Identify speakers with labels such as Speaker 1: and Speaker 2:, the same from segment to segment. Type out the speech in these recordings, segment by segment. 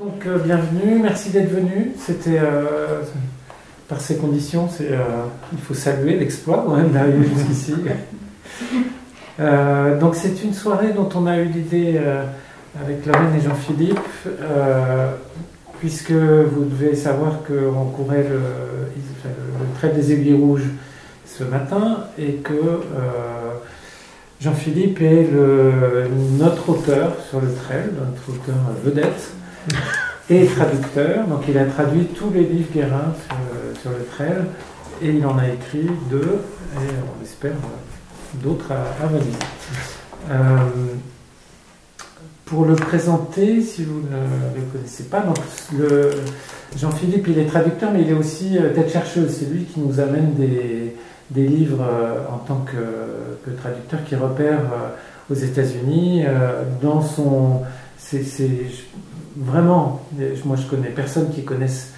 Speaker 1: Donc euh, bienvenue, merci d'être venu. C'était euh, par ces conditions, c'est, euh, il faut saluer l'exploit quand même d'arriver jusqu'ici. Donc c'est une soirée dont on a eu l'idée avec Lorraine et Jean-Philippe, puisque vous devez savoir qu'on courait le, le- trait des aiguilles rouges ce matin et que Jean-Philippe est le, notre auteur sur le trail, notre auteur vedette et traducteur. Donc il a traduit tous les livres Guérin sur, le- sur le trail et il en a écrit deux et on espère euh, d'autres à, venir. Euh, pour le présenter, si vous ne le connaissez pas, Jean-Philippe, il est traducteur, mais il est aussi euh, tête chercheuse. C'est lui qui nous amène des, livres euh, en tant que, traducteur qui repère euh, aux États-Unis. euh, dans son, vraiment, moi je connais personne qui connaisse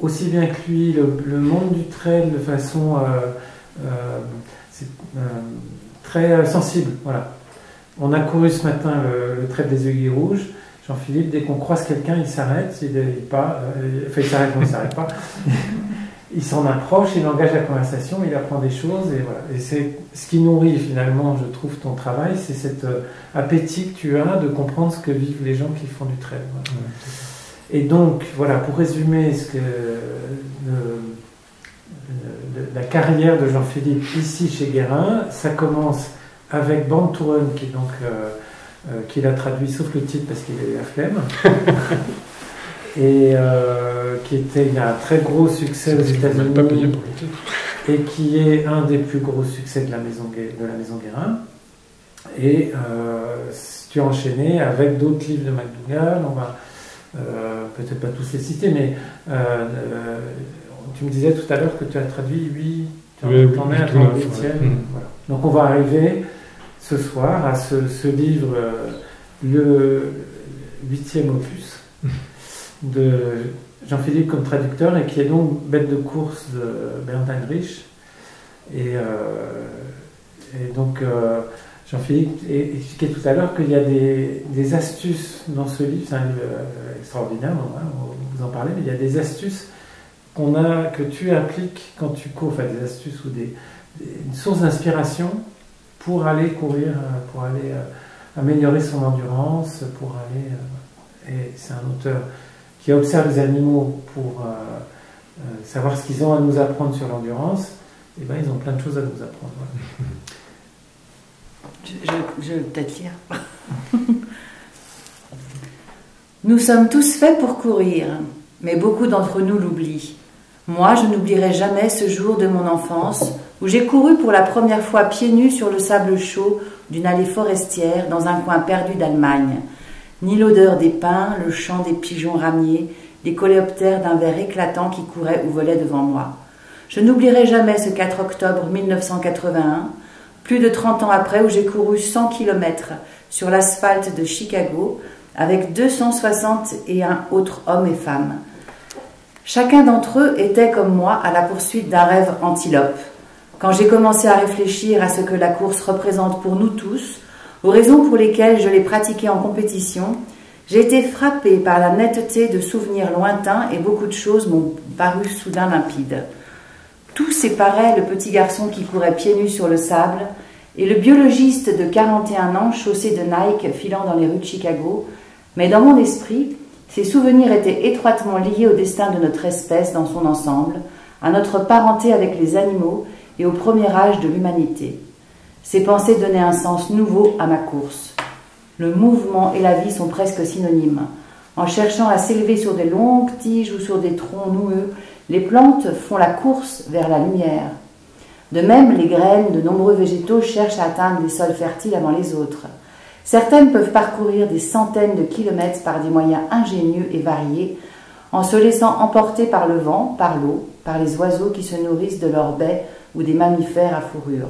Speaker 1: aussi bien que lui le, monde du trail de façon euh, euh, euh, très sensible. Voilà. On a couru ce matin le, le trait des aiguilles rouges. Jean-Philippe, dès qu'on croise quelqu'un, il s'arrête, il, il enfin il s'arrête, non, il s'arrête pas. il s'en approche, il engage la conversation, il apprend des choses, et voilà. Et c'est ce qui nourrit finalement, je trouve, ton travail, c'est cet euh, appétit que tu as de comprendre ce que vivent les gens qui font du trail. voilà. Et donc, voilà, pour résumer ce que le- le- la carrière de Jean-Philippe ici chez Guérin, ça commence avec Run, qui est donc euh, euh, qu'il a traduit sauf le titre parce qu'il a eu la flemme, et euh, qui était il y a un très gros succès aux États-Unis et qui est un des plus gros succès de la maison, de la maison Guérin. Et euh, tu as enchaîné avec d'autres livres de McDougall. On va euh, peut-être pas tous les citer, mais euh, tu me disais tout à l'heure que tu as traduit 8 tu en
Speaker 2: Oui, oui,
Speaker 1: t'en es à ton
Speaker 2: ou neuf,
Speaker 1: huitième,
Speaker 2: ouais. Mm.
Speaker 1: voilà. Donc on va arriver ce soir à ce, ce livre, le huitième opus de Jean-Philippe comme traducteur et qui est donc bête de course de Bernd Heinrich. Et, euh, donc euh, Jean-Philippe expliquait tout à l'heure qu'il y a des, astuces dans ce livre, c'est un livre euh, extraordinaire, va vous en parler, mais il y a des astuces que tu appliques quand tu cours, enfin des astuces ou des, des- une d'inspiration pour aller courir, pour aller améliorer son endurance, pour aller. et c'est un auteur qui observe les animaux pour euh, euh, savoir ce qu'ils ont à nous apprendre sur l'endurance. Et ben ils ont plein de choses à nous apprendre.
Speaker 3: je vais peut-être lire. Nous sommes tous faits pour courir, mais beaucoup d'entre nous l'oublient. Moi, je n'oublierai jamais ce jour de mon enfance où j'ai couru pour la première fois pieds nus sur le sable chaud d'une allée forestière dans un coin perdu d'Allemagne. Ni l'odeur des pins, le chant des pigeons ramiers, les coléoptères d'un verre éclatant qui courait ou volait devant moi. Je n'oublierai jamais ce 4 octobre 1981, plus de 30 ans après, où j'ai couru 100 km sur l'asphalte de Chicago avec 261 autres hommes et femmes. Chacun d'entre eux était, comme moi, à la poursuite d'un rêve antilope. Quand j'ai commencé à réfléchir à ce que la course représente pour nous tous, aux raisons pour lesquelles je l'ai pratiquée en compétition, j'ai été frappée par la netteté de souvenirs lointains et beaucoup de choses m'ont paru soudain limpides. Tout séparait le petit garçon qui courait pieds nus sur le sable et le biologiste de 41 ans chaussé de Nike filant dans les rues de Chicago, mais dans mon esprit, ces souvenirs étaient étroitement liés au destin de notre espèce dans son ensemble, à notre parenté avec les animaux et au premier âge de l'humanité. Ces pensées donnaient un sens nouveau à ma course. Le mouvement et la vie sont presque synonymes. En cherchant à s'élever sur des longues tiges ou sur des troncs noueux, les plantes font la course vers la lumière. De même, les graines de nombreux végétaux cherchent à atteindre des sols fertiles avant les autres. Certaines peuvent parcourir des centaines de kilomètres par des moyens ingénieux et variés, en se laissant emporter par le vent, par l'eau, par les oiseaux qui se nourrissent de leurs baies ou des mammifères à fourrure.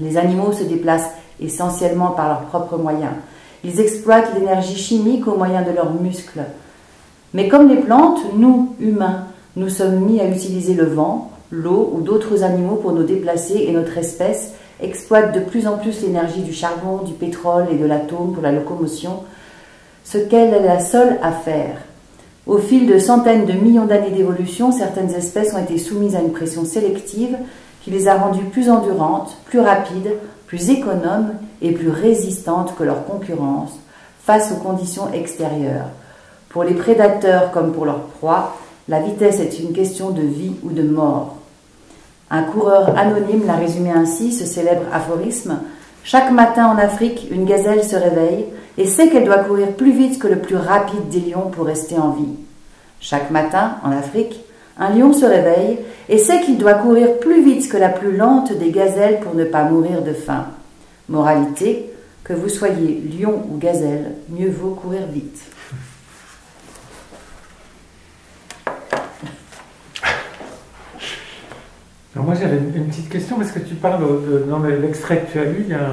Speaker 3: Les animaux se déplacent essentiellement par leurs propres moyens. Ils exploitent l'énergie chimique au moyen de leurs muscles. Mais comme les plantes, nous, humains, nous sommes mis à utiliser le vent, l'eau ou d'autres animaux pour nous déplacer et notre espèce exploite de plus en plus l'énergie du charbon, du pétrole et de l'atome pour la locomotion, ce qu'elle est la seule à faire. Au fil de centaines de millions d'années d'évolution, certaines espèces ont été soumises à une pression sélective qui les a rendues plus endurantes, plus rapides, plus économes et plus résistantes que leur concurrence face aux conditions extérieures. Pour les prédateurs comme pour leurs proies, la vitesse est une question de vie ou de mort. Un coureur anonyme l'a résumé ainsi, ce célèbre aphorisme. Chaque matin en Afrique, une gazelle se réveille et sait qu'elle doit courir plus vite que le plus rapide des lions pour rester en vie. Chaque matin en Afrique, un lion se réveille et sait qu'il doit courir plus vite que la plus lente des gazelles pour ne pas mourir de faim. Moralité, que vous soyez lion ou gazelle, mieux vaut courir vite.
Speaker 1: Alors moi j'avais une petite question parce que tu parles dans l'extrait que tu as lu, il y a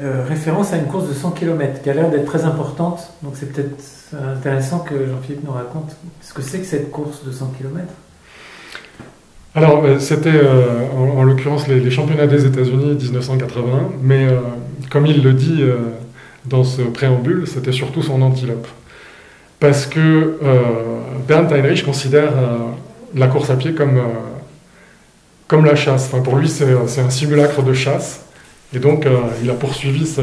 Speaker 1: une euh, référence à une course de 100 km qui a l'air d'être très importante. Donc c'est peut-être intéressant que Jean-Philippe nous raconte ce que c'est que cette course de 100 km.
Speaker 2: Alors euh, c'était euh, en, l'occurrence les, championnats des États-Unis 1980, mais comme il le dit dans ce préambule, c'était surtout son antilope. Parce que Bernd Heinrich considère la course à pied comme comme la chasse. Enfin, pour lui, c'est un simulacre de chasse. Et donc, euh, il a poursuivi ce,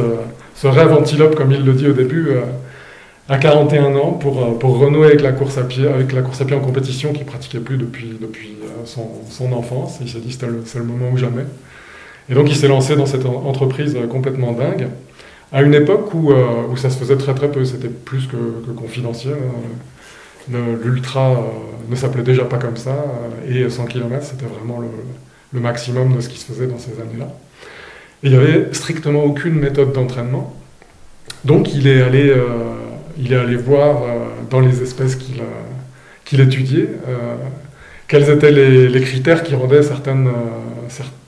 Speaker 2: rêve antilope, comme il le dit au début, euh, à 41 ans, pour, euh, pour renouer avec la course à pied, avec la course à pied en compétition qu'il pratiquait plus depuis, depuis son, son enfance. Il s'est dit c'était le, le, moment ou jamais. Et donc, il s'est lancé dans cette entreprise complètement dingue, à une époque où, où ça se faisait très très peu. C'était plus que, confidentiel. L'ultra ne s'appelait déjà pas comme ça, et 100 km, c'était vraiment le, maximum de ce qui se faisait dans ces années-là. Il n'y avait strictement aucune méthode d'entraînement. Donc il est allé, euh, il est allé voir euh, dans les espèces qu'il qu'il étudiait euh, quels étaient les, critères qui rendaient certaines,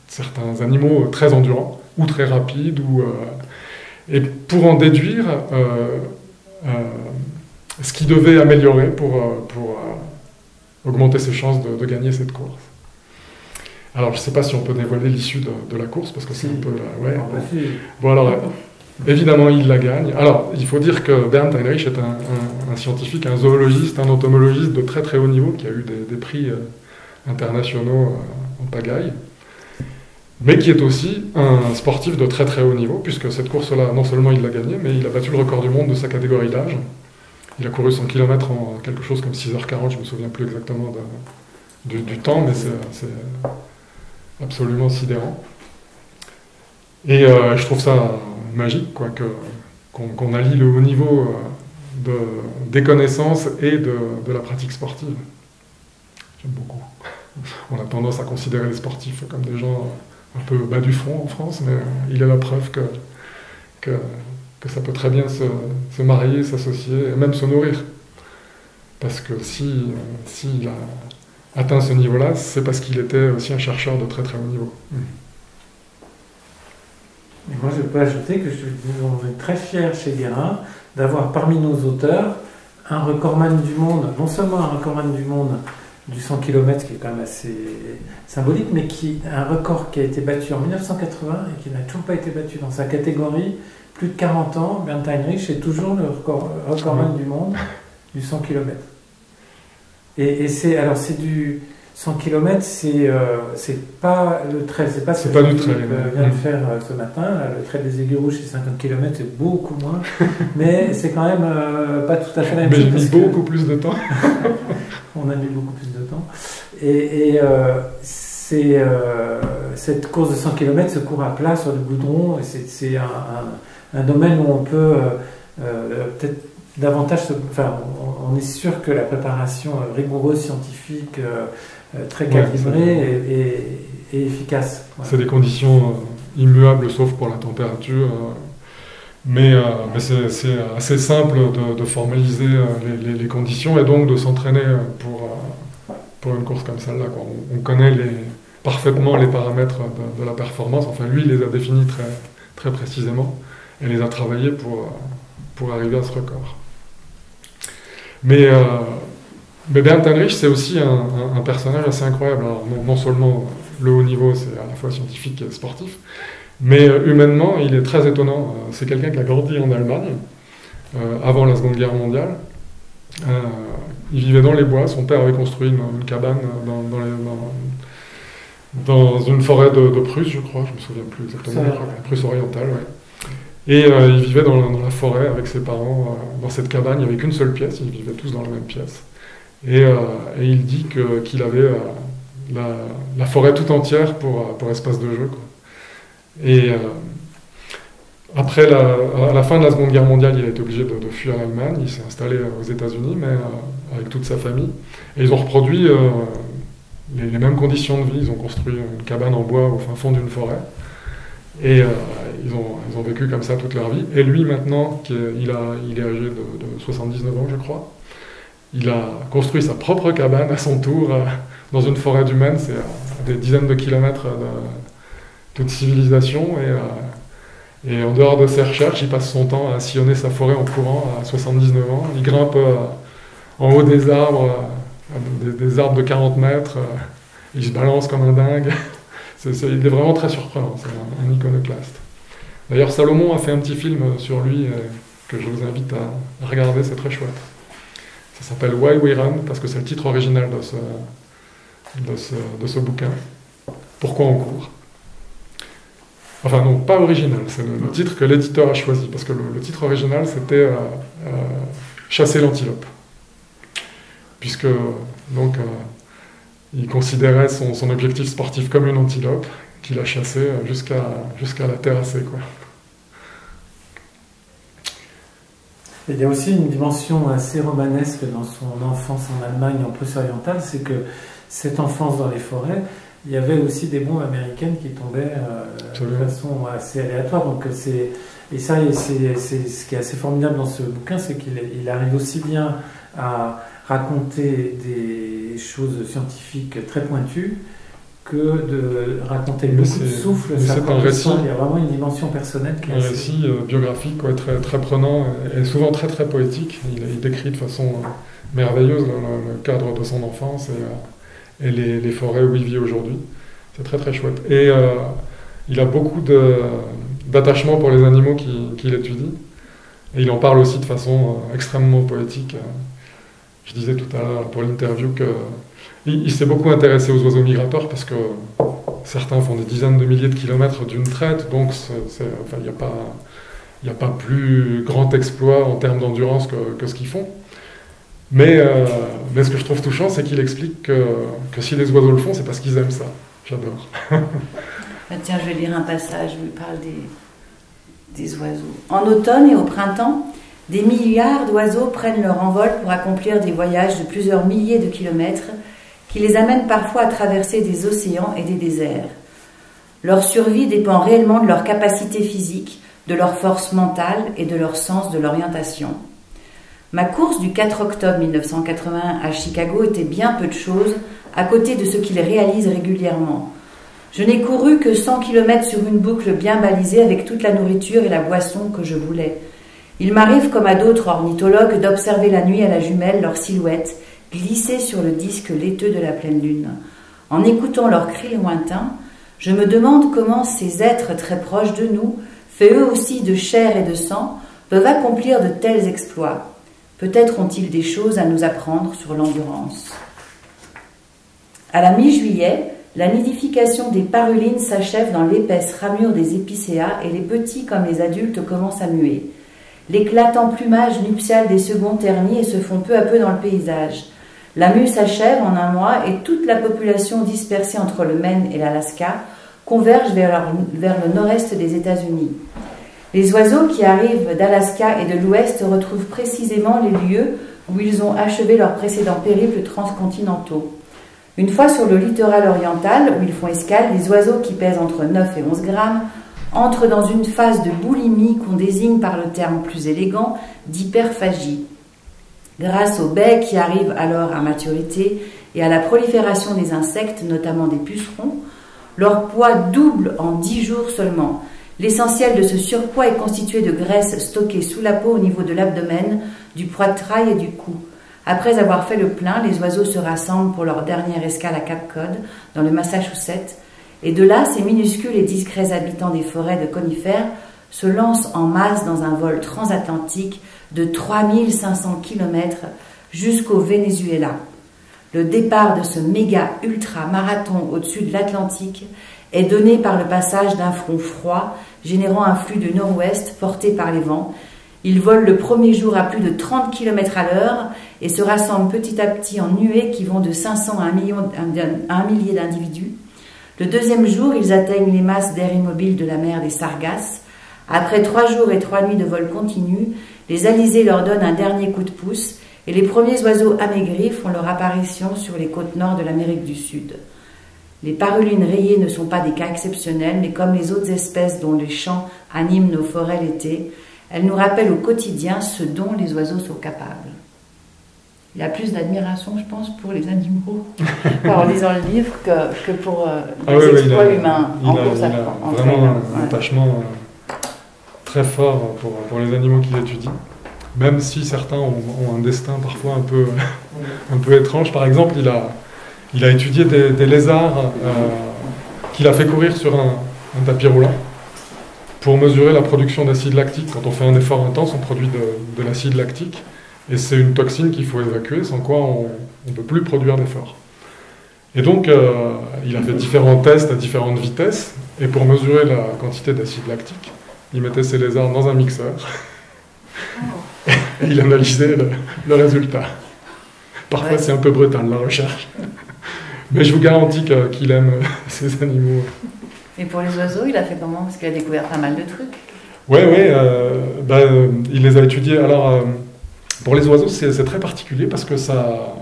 Speaker 2: certains animaux très endurants ou très rapides. Ou, et pour en déduire ce qui devait améliorer pour, pour augmenter ses chances de gagner cette course. Alors, je ne sais pas si on peut dévoiler l'issue de, la course, parce que c'est un peu... Ouais, ah, bah, bon. alors, évidemment, il la gagne. Alors, il faut dire que Bernd Heinrich est un, scientifique, un zoologiste, un entomologiste de très très haut niveau, qui a eu des, prix euh, internationaux euh, en pagaille, mais qui est aussi un sportif de très très haut niveau, puisque cette course-là, non seulement il l'a gagnée, mais il a battu le record du monde de sa catégorie d'âge. Il a couru 100 km en quelque chose comme 6h40, je ne me souviens plus exactement du, du, temps, mais c'est absolument sidérant. Et euh, je trouve ça magique quoi, qu'on, allie le haut niveau euh, de, des connaissances et de, de, la pratique sportive. J'aime beaucoup. On a tendance à considérer les sportifs comme des gens un peu bas du front en France, mais il est la preuve que, que, ça peut très bien se, se, marier, s'associer et même se nourrir. Parce que si, si la, atteint ce niveau-là, c'est parce qu'il était aussi un chercheur de très très haut niveau.
Speaker 1: Moi, je peux ajouter que je, est très fiers chez Guérin d'avoir parmi nos auteurs un recordman du monde, non seulement un recordman du monde du 100 km, qui est quand même assez symbolique, mais qui un record qui a été battu en 1980 et qui n'a toujours pas été battu dans sa catégorie, plus de 40 ans. Bernd Heinrich est toujours le recordman du monde du 100 km. Et, c'est alors c'est du 100 km, c'est euh, c'est pas le trail, c'est pas ce
Speaker 2: que
Speaker 1: vient de faire euh, ce matin. le trail des aiguilles rouges, c'est 50 km, c'est beaucoup moins, mais c'est quand même euh, pas tout à fait la même
Speaker 2: chose. Mais j'ai mis beaucoup plus de temps.
Speaker 1: on a mis beaucoup plus de temps. Et, c'est cette course de 100 km se court à plat sur le goudron, c'est un, domaine où on peut peut-être davantage, enfin, on, est sûr que la préparation rigoureuse, scientifique, euh, euh, très calibrée est, efficace.
Speaker 2: C'est des conditions immuables sauf pour la température. Mais, mais c'est assez simple de, formaliser les, conditions et donc de s'entraîner pour, pour une course comme celle-là. On, on, connaît les, parfaitement les paramètres de, de, la performance. Enfin, lui, il les a définis très, très précisément et les a travaillés pour, pour arriver à ce record. Mais, euh, Bernd Heinrich, c'est aussi un, personnage assez incroyable. Alors, non, seulement le haut niveau, c'est à la fois scientifique et sportif, mais euh, humainement, il est très étonnant. Euh, c'est quelqu'un qui a grandi en Allemagne, avant la Seconde Guerre mondiale. il vivait dans les bois. Son père avait construit une, cabane dans, dans, une forêt de, Prusse, je crois. Je me souviens plus exactement. Prusse orientale, ouais. Et il vivait dans la, forêt avec ses parents, dans cette cabane. Il n'y avait qu'une seule pièce, ils vivaient tous dans la même pièce. Et, il dit qu'il avait la, forêt tout entière pour, pour espace de jeu. Et euh, après, la, à la fin de la Seconde Guerre mondiale, il a été obligé de, fuir l'Allemagne. Il s'est installé aux États-Unis, mais euh, avec toute sa famille. Et ils ont reproduit euh, les, mêmes conditions de vie. Ils ont construit une cabane en bois au fin fond d'une forêt. Et ils, ont, vécu comme ça toute leur vie. Et lui, maintenant, il, est âgé de, de, 79 ans, je crois, il a construit sa propre cabane à son tour dans une forêt humaine, c'est des dizaines de kilomètres de toute civilisation. Et, euh, et, en dehors de ses recherches, il passe son temps à sillonner sa forêt en courant à 79 ans. Il grimpe euh, en haut des arbres, euh, des, arbres de 40 mètres. il se balance comme un dingue. il est vraiment très surprenant, c'est un, iconoclaste. D'ailleurs, Salomon a fait un petit film sur lui que je vous invite à regarder, c'est très chouette. Ça s'appelle Why We Run, parce que c'est le titre original de ce, de ce, de ce bouquin. Pourquoi on court? Enfin non, pas original, c'est le, titre que l'éditeur a choisi, parce que le, titre original c'était euh, euh, Chasser l'antilope. Puisque donc euh, il considérait son, son, objectif sportif comme une antilope qu'il a chassé jusqu'à jusqu'à la terrasser. Quoi.
Speaker 1: Il y a aussi une dimension assez romanesque dans son enfance en Allemagne, en Prusse orientale, c'est que cette enfance dans les forêts, il y avait aussi des bombes américaines qui tombaient euh, de façon assez aléatoire. Donc c'est et ça, c'est ce qui est assez formidable dans ce bouquin, c'est qu'il arrive aussi bien à raconter des choses scientifiques très pointues que de raconter beaucoup de souffle.
Speaker 2: C'est un récit.
Speaker 1: Il y a vraiment une dimension personnelle qui
Speaker 2: un récit euh, biographique, très, très prenant et souvent très très poétique. Il, décrit de façon euh, merveilleuse le, cadre de son enfance et et les, forêts où il vit aujourd'hui. C'est très très chouette. Et euh, il a beaucoup d'attachement pour les animaux qu'il étudie. Et il en parle aussi de façon euh, extrêmement poétique. Je disais tout à l'heure pour l'interview que il, s'est beaucoup intéressé aux oiseaux migrateurs parce que certains font des dizaines de milliers de kilomètres d'une traite, donc il n'y a, pas, plus grand exploit en termes d'endurance que, ce qu'ils font. Mais, euh, mais ce que je trouve touchant, c'est qu'il explique que, si les oiseaux le font, c'est parce qu'ils aiment ça. J'adore.
Speaker 3: Bah, tiens, je vais lire un passage où il parle des oiseaux. En automne et au printemps, des milliards d'oiseaux prennent leur envol pour accomplir des voyages de plusieurs milliers de kilomètres qui les amènent parfois à traverser des océans et des déserts. Leur survie dépend réellement de leur capacité physique, de leur force mentale et de leur sens de l'orientation. Ma course du 4 octobre 1981 à Chicago était bien peu de choses à côté de ce qu'il réalise régulièrement. Je n'ai couru que 100 km sur une boucle bien balisée avec toute la nourriture et la boisson que je voulais. Il m'arrive, comme à d'autres ornithologues, d'observer la nuit à la jumelle leur silhouette glisser sur le disque laiteux de la pleine lune. En écoutant leurs cris lointains, je me demande comment ces êtres très proches de nous, faits eux aussi de chair et de sang, peuvent accomplir de tels exploits. Peut-être ont-ils des choses à nous apprendre sur l'endurance. À la mi-juillet, la nidification des parulines s'achève dans l'épaisse ramure des épicéas et les petits comme les adultes commencent à muer. L'éclatant plumage nuptial des seconds ternis se font peu à peu dans le paysage. La mue s'achève en un mois et toute la population dispersée entre le Maine et l'Alaska converge vers, le nord-est des États-Unis. Les oiseaux qui arrivent d'Alaska et de l'Ouest retrouvent précisément les lieux où ils ont achevé leurs précédents périples transcontinentaux. Une fois sur le littoral oriental, où ils font escale, les oiseaux qui pèsent entre 9 et 11 grammes entrent dans une phase de boulimie qu'on désigne par le terme plus élégant d'hyperphagie. Grâce aux baies qui arrivent alors à maturité et à la prolifération des insectes, notamment des pucerons, leur poids double en 10 jours seulement, L'essentiel de ce surpoids est constitué de graisse stockée sous la peau au niveau de l'abdomen, du poitrail et du cou. Après avoir fait le plein, les oiseaux se rassemblent pour leur dernière escale à Cape Cod, dans le Massachusetts, et de là, ces minuscules et discrets habitants des forêts de conifères se lancent en masse dans un vol transatlantique de 3500 km jusqu'au Venezuela. Le départ de ce méga ultra marathon au-dessus de l'Atlantique est donné par le passage d'un front froid générant un flux de nord-ouest porté par les vents. Il vole le premier jour à plus de 30 km à l'heure et se rassemble petit à petit en nuées qui vont de 500 à un, millier d'individus. Le deuxième jour, ils atteignent les masses d'air immobile de la mer des Sargasses. Après trois jours et trois nuits de vol continu, les alizés leur donnent un dernier coup de pouce et les premiers oiseaux amaigris font leur apparition sur les côtes nord de l'Amérique du Sud. Les parulines rayées ne sont pas des cas exceptionnels, mais comme les autres espèces dont les champs animent nos forêts l'été, elles nous rappellent au quotidien ce dont les oiseaux sont capables. Il y a plus d'admiration, je pense, pour les animaux en lisant le livre que, pour euh, ah les exploits humains
Speaker 2: en course à Vraiment un attachement euh, très fort pour, les animaux qu'il étudie même si certains ont, un destin parfois un peu, un peu étrange. Par exemple, il a, il a étudié des, lézards euh, qu'il a fait courir sur un, tapis roulant pour mesurer la production d'acide lactique. Quand on fait un effort intense, on produit de, l'acide lactique. Et c'est une toxine qu'il faut évacuer, sans quoi on ne peut plus produire d'effort. Et donc, euh, il a fait différents tests à différentes vitesses. Et pour mesurer la quantité d'acide lactique, il mettait ses lézards dans un mixeur. Oh. et il analysait le, le résultat. Parfois, c'est un peu brutal la recherche. Mais je vous garantis qu'il aime ces animaux.
Speaker 3: Et pour les oiseaux, il a fait comment? Parce qu'il a découvert pas mal de trucs.
Speaker 2: Oui, oui, euh, bah, il les a étudiés. Alors, euh, pour les oiseaux, c'est très particulier parce que ça,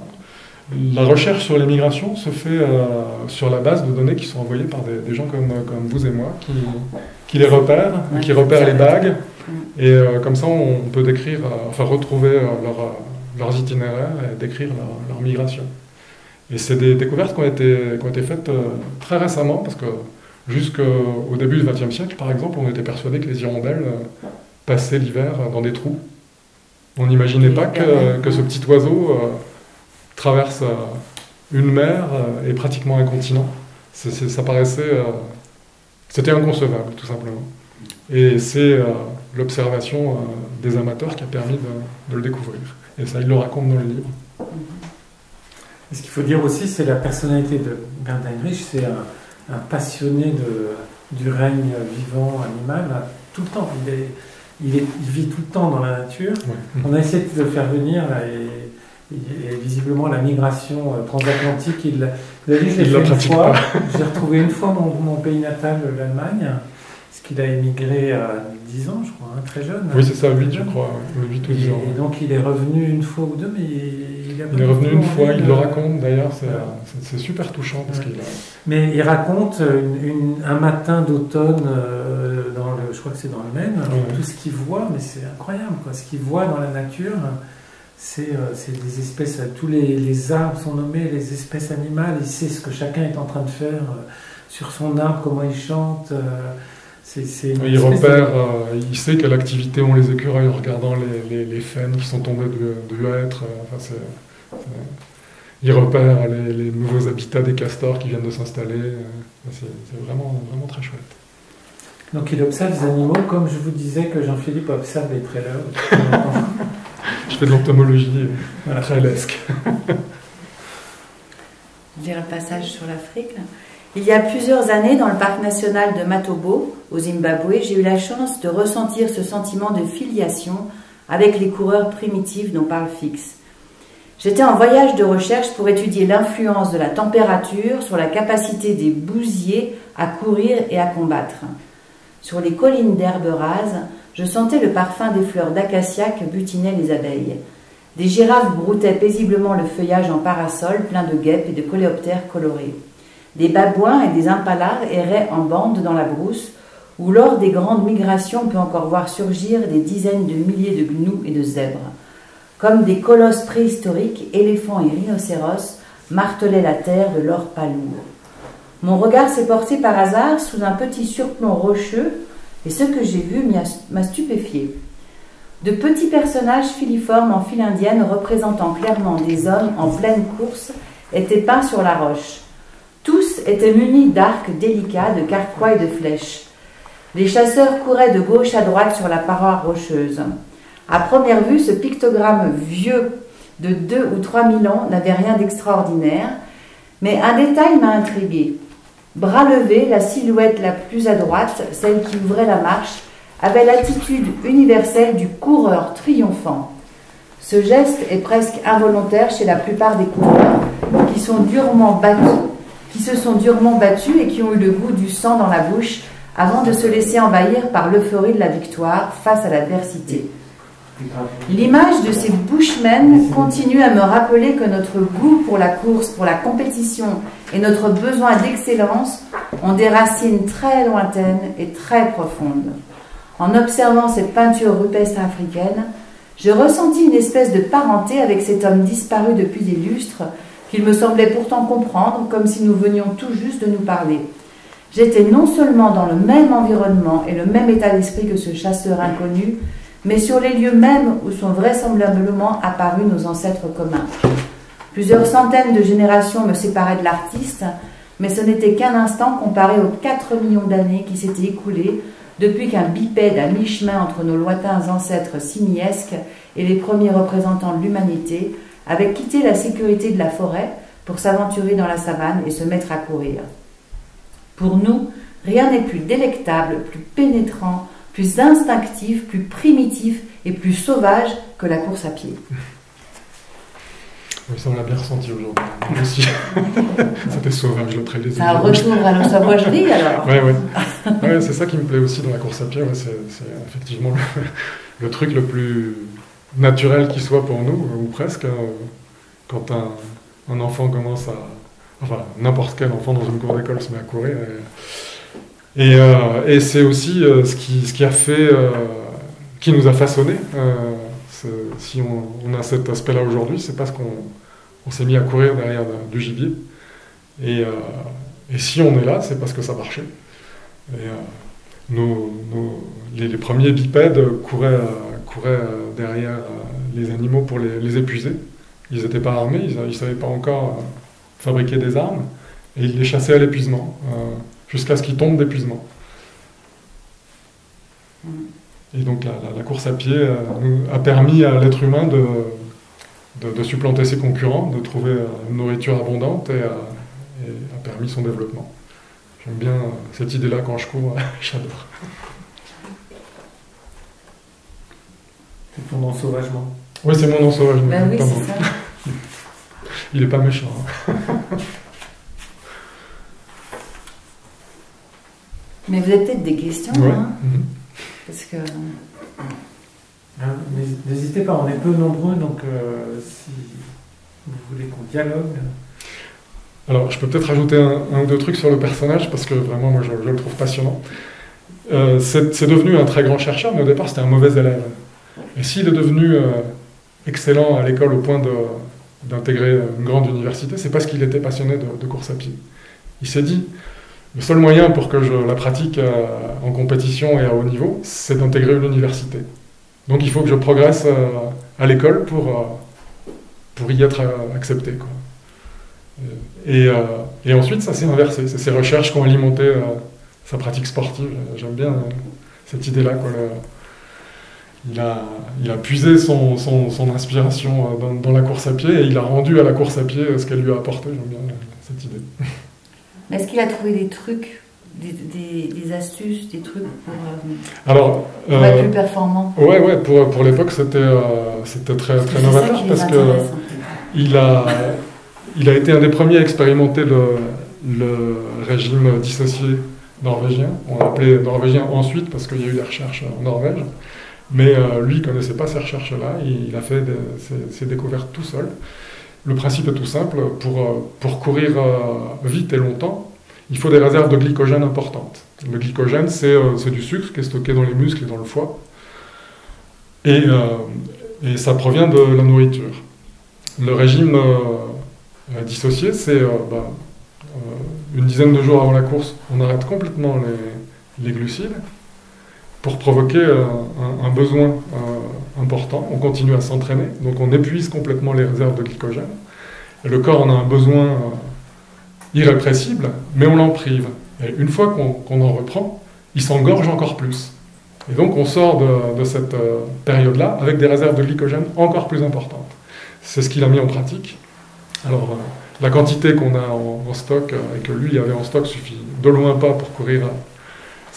Speaker 2: la recherche sur les migrations se fait euh, sur la base de données qui sont envoyées par des, gens comme, comme, vous et moi, qui, qui les repèrent, qui repèrent les bagues. Mm. Et comme ça, on peut décrire, enfin retrouver leur, leurs itinéraires et décrire leur, leur migration. Et c'est des découvertes qui ont été, qui ont été faites euh, très récemment, parce que jusqu'au début du XXe siècle, par exemple, on était persuadé que les hirondelles euh, passaient l'hiver dans des trous. On n'imaginait pas que, que, ce petit oiseau euh, traverse une mer et pratiquement un continent. ça paraissait... C'était inconcevable, tout simplement. Et c'est l'observation des amateurs qui a permis de, de, le découvrir. Et ça, il le raconte dans le livre.
Speaker 1: Ce qu'il faut dire aussi, c'est la personnalité de Bernd Heinrich. C'est un, passionné de, du règne vivant animal tout le temps. Il, est, il, vit tout le temps dans la nature. On a essayé de le faire venir et, visiblement la migration euh, transatlantique, il, l'a dit, je l'ai fait une fois. J'ai retrouvé une fois mon, mon pays natal, l'Allemagne qu'il a émigré à 10 ans, je crois, hein, très jeune.
Speaker 2: Oui, c'est ça, 8, je crois. 8 ou 10 ans.
Speaker 1: Et donc il est revenu une fois ou deux, mais il,
Speaker 2: il est revenu une fois, il le raconte d'ailleurs, c'est super touchant. Parce qu'il
Speaker 1: Mais il raconte une, un matin d'automne, euh, dans le, je crois que c'est dans le Maine, tout ce qu'il voit, mais c'est incroyable, quoi. ce qu'il voit dans la nature. C'est euh, des espèces, tous les, les, arbres sont nommés, les espèces animales, il sait ce que chacun est en train de faire euh, sur son arbre, comment il chante
Speaker 2: il repère, euh, il sait quelle activité ont les écureuils en regardant les, les, faines qui sont tombées du, du hêtre. Enfin, il repère les, nouveaux habitats des castors qui viennent de s'installer. Euh, c'est vraiment, vraiment très chouette.
Speaker 1: Donc il observe les animaux comme je vous disais que Jean-Philippe observe les trailers.
Speaker 2: je fais de l'entomologie voilà. trailesque.
Speaker 3: J'ai un passage sur l'Afrique. Il y a plusieurs années, dans le parc national de Matobo, au Zimbabwe, j'ai eu la chance de ressentir ce sentiment de filiation avec les coureurs primitifs dont parle Fix. J'étais en voyage de recherche pour étudier l'influence de la température sur la capacité des bousiers à courir et à combattre. Sur les collines d'herbes rases, je sentais le parfum des fleurs d'acacia que butinaient les abeilles. Des girafes broutaient paisiblement le feuillage en parasol plein de guêpes et de coléoptères colorés. Des babouins et des impalas erraient en bande dans la brousse, où lors des grandes migrations on peut encore voir surgir des dizaines de milliers de gnous et de zèbres. Comme des colosses préhistoriques, éléphants et rhinocéros martelaient la terre de leur palourd. Mon regard s'est porté par hasard sous un petit surplomb rocheux, et ce que j'ai vu m'a stupéfié. De petits personnages filiformes en file indienne représentant clairement des hommes en pleine course étaient peints sur la roche. Tous étaient munis d'arcs délicats, de carquois et de flèches. Les chasseurs couraient de gauche à droite sur la paroi rocheuse. À première vue, ce pictogramme vieux de deux ou trois mille ans n'avait rien d'extraordinaire, mais un détail m'a intrigué. Bras levé, la silhouette la plus à droite, celle qui ouvrait la marche, avait l'attitude universelle du coureur triomphant. Ce geste est presque involontaire chez la plupart des coureurs qui qui se sont durement battus et qui ont eu le goût du sang dans la bouche avant de se laisser envahir par l'euphorie de la victoire face à l'adversité. L'image de ces bushmen continue à me rappeler que notre goût pour la course, pour la compétition et notre besoin d'excellence ont des racines très lointaines et très profondes. En observant cette peinture rupestre africaine, je ressentis une espèce de parenté avec cet homme disparu depuis des lustres, qu'il me semblait pourtant comprendre comme si nous venions tout juste de nous parler. J'étais non seulement dans le même environnement et le même état d'esprit que ce chasseur inconnu, mais sur les lieux mêmes où sont vraisemblablement apparus nos ancêtres communs. Plusieurs centaines de générations me séparaient de l'artiste, mais ce n'était qu'un instant comparé aux 4 millions d'années qui s'étaient écoulées depuis qu'un bipède à mi-chemin entre nos lointains ancêtres simiesques et les premiers représentants de l'humanité avait quitté la sécurité de la forêt pour s'aventurer dans la savane et se mettre à courir. Pour nous, rien n'est plus délectable, plus pénétrant, plus instinctif, plus primitif et plus sauvage que la course à pied.
Speaker 2: Oui, ça on l'a bien ressenti aujourd'hui. Moi aussi. C'était sauvage le trail
Speaker 3: C'est un retour à nos sauvagerie alors.
Speaker 2: Oui, oui. Ouais, c'est ça qui me plaît aussi dans la course à pied. c'est effectivement le, truc le plus naturel qui soit pour nous, ou presque. Hein. quand un, un, enfant commence à. Enfin, n'importe quel enfant dans une cour d'école se met à courir. Et, euh, et c'est aussi euh, ce, qui, ce qui a fait, euh, qui nous a façonné. si on, a cet aspect-là aujourd'hui, c'est parce qu'on on, s'est mis à courir derrière du gibier. Et, si on est là, c'est parce que ça marchait. Les, premiers bipèdes couraient, couraient derrière les animaux pour les, les épuiser. Ils n'étaient pas armés, ils ne savaient pas encore fabriquer des armes, et ils les chassaient à l'épuisement jusqu'à ce qu'il tombe d'épuisement. Et donc la, course à pied euh, a permis à l'être humain de, de, supplanter ses concurrents, de trouver euh, une nourriture abondante et, euh, a permis son développement. J'aime bien cette idée-là quand je cours, j'adore.
Speaker 1: C'est ton nom sauvagement.
Speaker 2: Oui, c'est mon nom sauvagement.
Speaker 3: Ben oui, c'est ça.
Speaker 2: Il n'est pas méchant. Hein.
Speaker 3: Mais vous avez peut-être des questions, hein
Speaker 2: mhm.
Speaker 3: Parce que.
Speaker 1: Ah, n'hésitez pas, on est peu nombreux, donc euh, si vous voulez qu'on dialogue.
Speaker 2: Alors, je peux peut-être rajouter un, ou deux trucs sur le personnage, parce que vraiment, moi, je, le trouve passionnant. Euh, c'est devenu un très grand chercheur, mais au départ, c'était un mauvais élève. Et s'il est devenu euh, excellent à l'école au point d'intégrer une grande université, c'est parce qu'il était passionné de, de course à pied. Il s'est dit, le seul moyen pour que je la pratique euh, en compétition et à haut niveau, c'est d'intégrer l'université. Donc il faut que je progresse euh, à l'école pour, euh, pour y être accepté. Et, ensuite, ça s'est inversé. C'est ces recherches qui ont alimenté sa pratique sportive. J'aime bien cette idée-là. Il a, il a puisé son, son, son inspiration dans, dans, la course à pied et il a rendu à la course à pied ce qu'elle lui a apporté. J'aime bien cette idée.
Speaker 3: Est-ce qu'il a trouvé des trucs, des, astuces, des trucs pour, euh,
Speaker 2: Alors,
Speaker 3: être euh, plus performant
Speaker 2: Ouais, ouais, pour, pour l'époque, c'était euh, c'était très, très novateur parce que il a, il a été un des premiers à expérimenter le, le régime dissocié norvégien. On l'a appelé norvégien ensuite parce qu'il y a eu des recherches en Norvège. Mais lui, il ne connaissait pas ces recherches-là. Il, a fait ses, ses, découvertes tout seul. Le principe est tout simple. Pour, euh, courir euh, vite et longtemps, il faut des réserves de glycogène importantes. Le glycogène, c'est euh, du sucre qui est stocké dans les muscles et dans le foie. Et, ça provient de la nourriture. Le régime dissocié, c'est bah, une dizaine de jours avant la course, on arrête complètement les glucides pour provoquer un, besoin important. On continue à s'entraîner, donc on épuise complètement les réserves de glycogène. Le corps en a un besoin euh, irrépressible, mais on l'en prive. Et une fois qu'on en reprend, il s'engorge encore plus. Et donc on sort de, cette euh, période-là avec des réserves de glycogène encore plus importantes. C'est ce qu'il a mis en pratique. Alors euh, la quantité qu'on a en, stock euh, et que lui avait en stock suffit de loin pas pour courir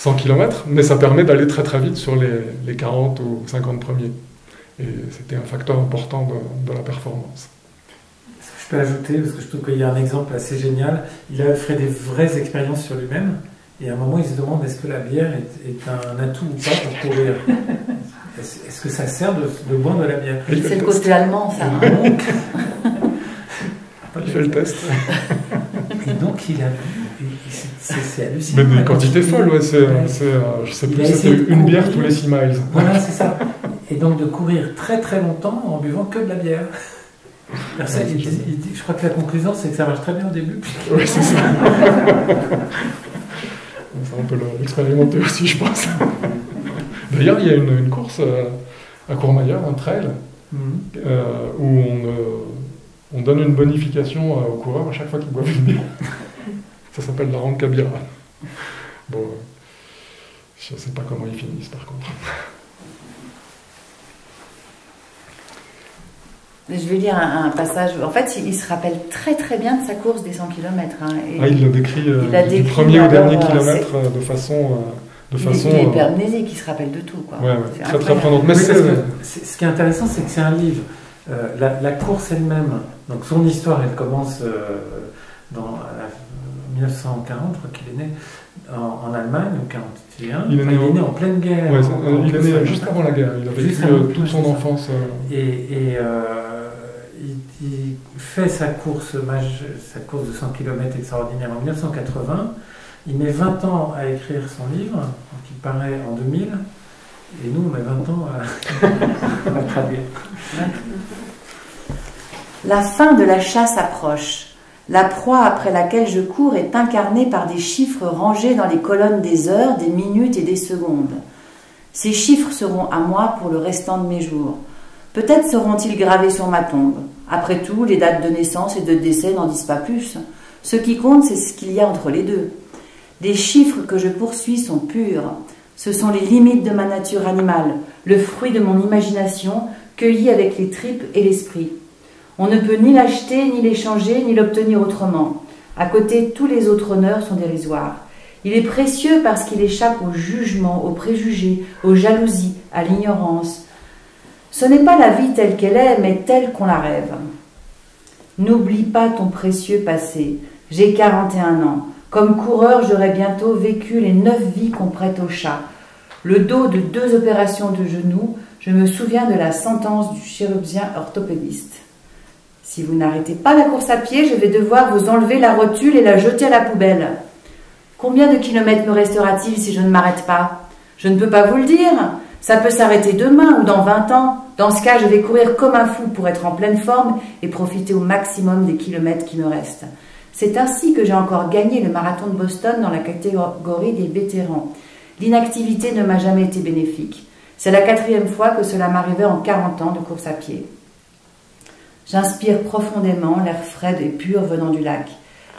Speaker 2: 100 km, mais ça permet d'aller très très vite sur les, 40 ou 50 premiers. Et c'était un facteur important de, la performance.
Speaker 1: Je peux ajouter, parce que je trouve qu'il y a un exemple assez génial, il a fait des vraies expériences sur lui-même. Et à un moment, il se demande est-ce que la bière est, un atout ou pas pour courir? Est-ce que ça sert de, boire de la bière?
Speaker 3: C'est le côté allemand, ça.
Speaker 2: il fait le test.
Speaker 1: Et donc, il a vu. C'est hallucinant.
Speaker 2: Mais des quantités folles, ouais. C'est, euh, je sais plus, c'était une bière tous les 6 miles.
Speaker 1: Voilà, c'est ça. Et donc de courir très très longtemps en buvant que de la bière. je crois que la conclusion, c'est que ça marche très bien au début.
Speaker 2: Oui, c'est ça. on peut l'expérimenter aussi, je pense. D'ailleurs, il y a une, course euh, à Courmayeur, un trail, mhm. euh, où euh, on, donne une bonification aux coureurs à chaque fois qu'ils boivent une bière. Ça s'appelle la Rande Kabira. Bon, je ne sais pas comment ils finissent par contre.
Speaker 3: Je vais lire un, passage. En fait, il, se rappelle très très bien de sa course des 100 km. Hein,
Speaker 2: ah, il le décrit, euh, du premier au dernier euh, kilomètre euh, de façon. de façon
Speaker 3: il est hyper qui se rappelle de tout. Quoi.
Speaker 2: Ouais, très très prenante.
Speaker 1: Mais ce qui est intéressant, c'est que c'est un livre. la, course elle-même, donc son histoire, elle commence dans 1940, je crois qu'il est né en, Allemagne, en 1941. Il est né, en... pleine guerre.
Speaker 2: il est né juste avant la guerre. Il a vécu toute son enfance.
Speaker 1: Et, il, fait sa course, sa course de 100 km extraordinaire en 1980. Il met 20 ans à écrire son livre, qui paraît en 2000. Et nous, on met 20 ans à, à traduire.
Speaker 3: La fin de la chasse approche. La proie après laquelle je cours est incarnée par des chiffres rangés dans les colonnes des heures, des minutes et des secondes. Ces chiffres seront à moi pour le restant de mes jours. Peut-être seront-ils gravés sur ma tombe. Après tout, les dates de naissance et de décès n'en disent pas plus. Ce qui compte, c'est ce qu'il y a entre les deux. Les chiffres que je poursuis sont purs. Ce sont les limites de ma nature animale, le fruit de mon imagination, cueilli avec les tripes et l'esprit. On ne peut ni l'acheter, ni l'échanger, ni l'obtenir autrement. À côté, tous les autres honneurs sont dérisoires. Il est précieux parce qu'il échappe au jugement, aux préjugés, aux jalousies, à l'ignorance, ce n'est pas la vie telle qu'elle est, mais telle qu'on la rêve. N'oublie pas ton précieux passé. J'ai 41 ans. Comme coureur, j'aurai bientôt vécu les neuf vies qu'on prête au chat. Le dos de deux opérations de genoux, je me souviens de la sentence du chirurgien orthopédiste. Si vous n'arrêtez pas la course à pied, je vais devoir vous enlever la rotule et la jeter à la poubelle. Combien de kilomètres me restera-t-il si je ne m'arrête pas? Je ne peux pas vous le dire. Ça peut s'arrêter demain ou dans 20 ans. Dans ce cas, je vais courir comme un fou pour être en pleine forme et profiter au maximum des kilomètres qui me restent. C'est ainsi que j'ai encore gagné le marathon de Boston dans la catégorie des vétérans. L'inactivité ne m'a jamais été bénéfique. C'est la quatrième fois que cela m'arrivait en 40 ans de course à pied. J'inspire profondément l'air frais et pur venant du lac.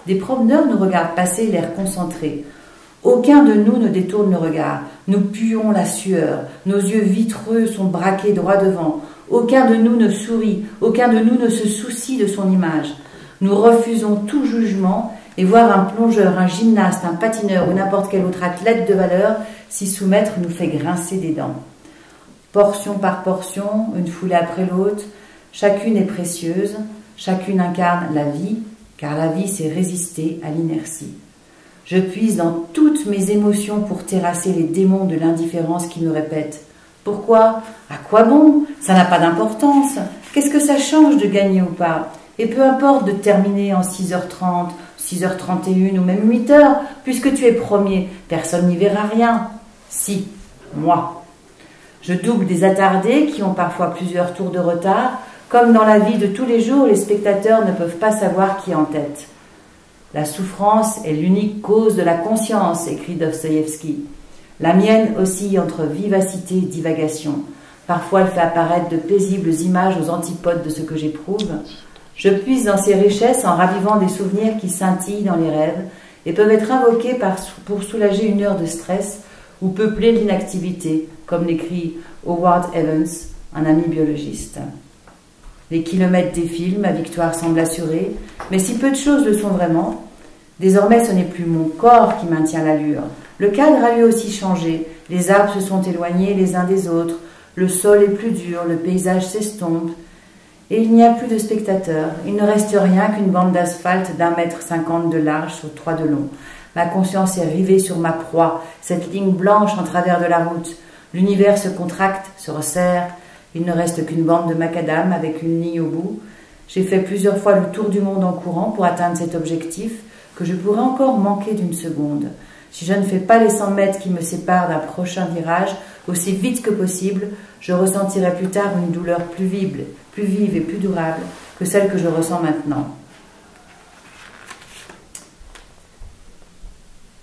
Speaker 3: Des promeneurs nous regardent passer l'air concentré. Aucun de nous ne détourne le regard. Nous puons la sueur. Nos yeux vitreux sont braqués droit devant. Aucun de nous ne sourit. Aucun de nous ne se soucie de son image. Nous refusons tout jugement et voir un plongeur, un gymnaste, un patineur ou n'importe quel autre athlète de valeur s'y soumettre nous fait grincer des dents. Portion par portion, une foulée après l'autre, chacune est précieuse, chacune incarne la vie, car la vie c'est résister à l'inertie. Je puise dans toutes mes émotions pour terrasser les démons de l'indifférence qui me répètent. Pourquoi? À quoi bon? Ça n'a pas d'importance. Qu'est-ce que ça change de gagner ou pas? Et peu importe de terminer en 6h30, 6h31 ou même 8h, puisque tu es premier, personne n'y verra rien. Si, moi. Je double des attardés qui ont parfois plusieurs tours de retard. Comme dans la vie de tous les jours, les spectateurs ne peuvent pas savoir qui est en tête. La souffrance est l'unique cause de la conscience, écrit Dostoïevski. La mienne oscille entre vivacité et divagation. Parfois, elle fait apparaître de paisibles images aux antipodes de ce que j'éprouve. Je puise dans ces richesses en ravivant des souvenirs qui scintillent dans les rêves et peuvent être invoqués pour soulager une heure de stress ou peupler l'inactivité, comme l'écrit Howard Evans, un ami biologiste. Les kilomètres défilent, ma victoire semble assurée, mais si peu de choses le sont vraiment, désormais ce n'est plus mon corps qui maintient l'allure. Le cadre a lui aussi changé, les arbres se sont éloignés les uns des autres, le sol est plus dur, le paysage s'estompe, et il n'y a plus de spectateurs. Il ne reste rien qu'une bande d'asphalte d'un mètre cinquante de large sur trois de long. Ma conscience est rivée sur ma proie, cette ligne blanche en travers de la route. L'univers se contracte, se resserre. Il ne reste qu'une bande de macadam avec une ligne au bout. J'ai fait plusieurs fois le tour du monde en courant pour atteindre cet objectif que je pourrais encore manquer d'une seconde. Si je ne fais pas les 100 mètres qui me séparent d'un prochain virage aussi vite que possible, je ressentirai plus tard une douleur plus vive, plus vive et plus durable que celle que je ressens maintenant.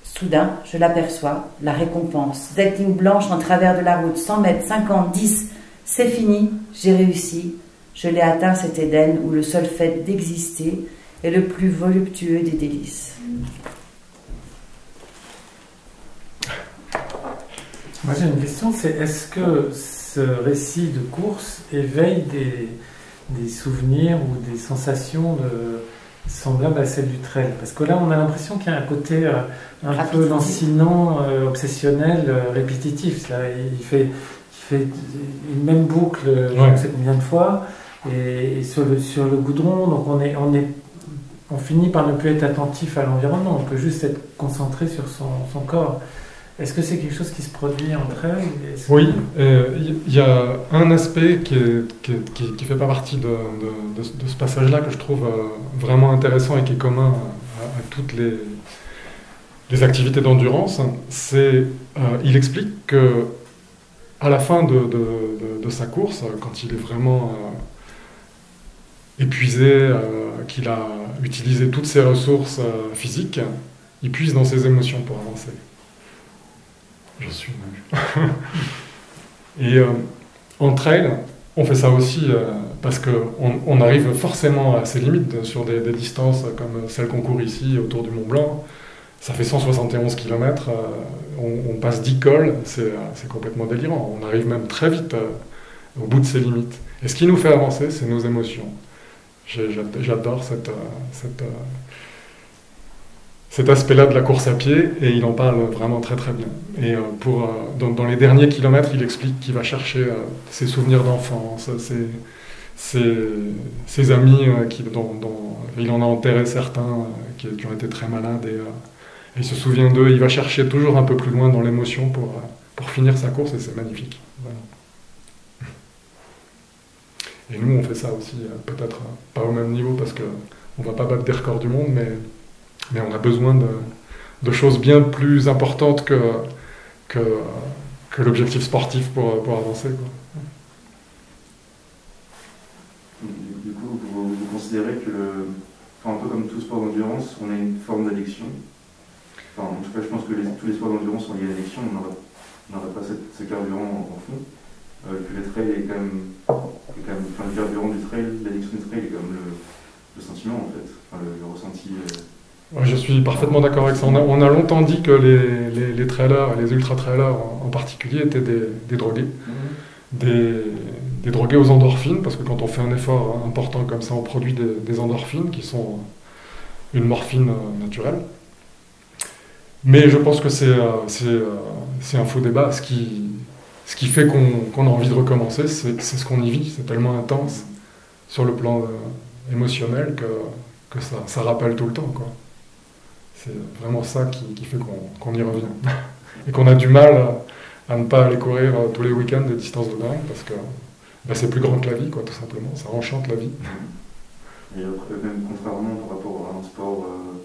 Speaker 3: Soudain, je l'aperçois, la récompense. Cette ligne blanche en travers de la route, 100 mètres, 50, 10, c'est fini, j'ai réussi. Je l'ai atteint cet Éden où le seul fait d'exister est le plus voluptueux des délices.
Speaker 1: Moi j'ai une question, c'est est-ce que ce récit de course éveille des, des souvenirs ou des sensations de, semblables à celles du trail? Parce que là, on a l'impression qu'il y a un côté euh, un peu lancinant, euh, obsessionnel, euh, répétitif. Là, il, fait, fait une même boucle, je ne sais combien de fois, et, sur, le, sur le goudron, donc on, est, on, est, on finit par ne plus être attentif à l'environnement, on peut juste être concentré sur son, son corps. Est-ce que c'est quelque chose qui se produit entre elles?
Speaker 2: Oui, il euh, y a un aspect qui ne qui, fait pas partie de, de, ce passage-là que je trouve euh, vraiment intéressant et qui est commun à, toutes les, les activités d'endurance. C'est, euh, il explique que à la fin de, sa course, quand il est vraiment épuisé, qu'il a utilisé toutes ses ressources physiques, il puise dans ses émotions pour avancer. Je suis Et euh, en trail, on fait ça aussi euh, parce qu'on on arrive forcément à ses limites sur des, distances comme celles qu'on court ici autour du Mont Blanc. Ça fait 171 km, euh, on, passe 10 cols, c'est complètement délirant. On arrive même très vite au bout de ses limites. Et ce qui nous fait avancer, c'est nos émotions. J'adore cet aspect-là de la course à pied et il en parle vraiment très très bien. Et euh, pour, euh, dans, les derniers kilomètres, il explique qu'il va chercher euh, ses souvenirs d'enfance, ses, amis, qui, dont, il en a enterré certains qui, ont été très malades et, il se souvient d'eux. Il va chercher toujours un peu plus loin dans l'émotion pour, pour finir sa course et c'est magnifique. Et nous, on fait ça aussi, peut-être pas au même niveau parce qu'on ne va pas battre des records du monde, mais on a besoin de, choses bien plus importantes que, l'objectif sportif pour, avancer.
Speaker 4: Du coup, vous, considérez que, un peu comme tout sport d'endurance, on a une forme d'addiction enfin, En tout cas, je pense que tous les sports d'endurance sont liés à l'addiction, on n'aurait pas ce carburant en, fond. Euh, que le trail est quand même, est quand même enfin, le carburant du trail, l'addiction du trail est comme le, le sentiment en fait, enfin, le, ressenti. Euh,
Speaker 2: je suis parfaitement d'accord avec ça. On a, longtemps dit que les, les, trailers, les ultra-trailers en, particulier, étaient des, drogués. Mhm. Des, drogués aux endorphines, parce que quand on fait un effort important comme ça, on produit des, endorphines qui sont une morphine euh, naturelle. Mais je pense que c'est euh, euh, un faux débat. Ce qui, fait qu'on a envie de recommencer, c'est ce qu'on y vit. C'est tellement intense sur le plan émotionnel que, ça, rappelle tout le temps. C'est vraiment ça qui, fait qu'on y revient. Et qu'on a du mal à, ne pas aller courir euh, tous les week-ends des distances de dingue parce que bah, c'est plus grand que la vie, quoi, tout simplement. Ça enchante la vie.
Speaker 4: Et après, même contrairement par rapport à un sport, euh,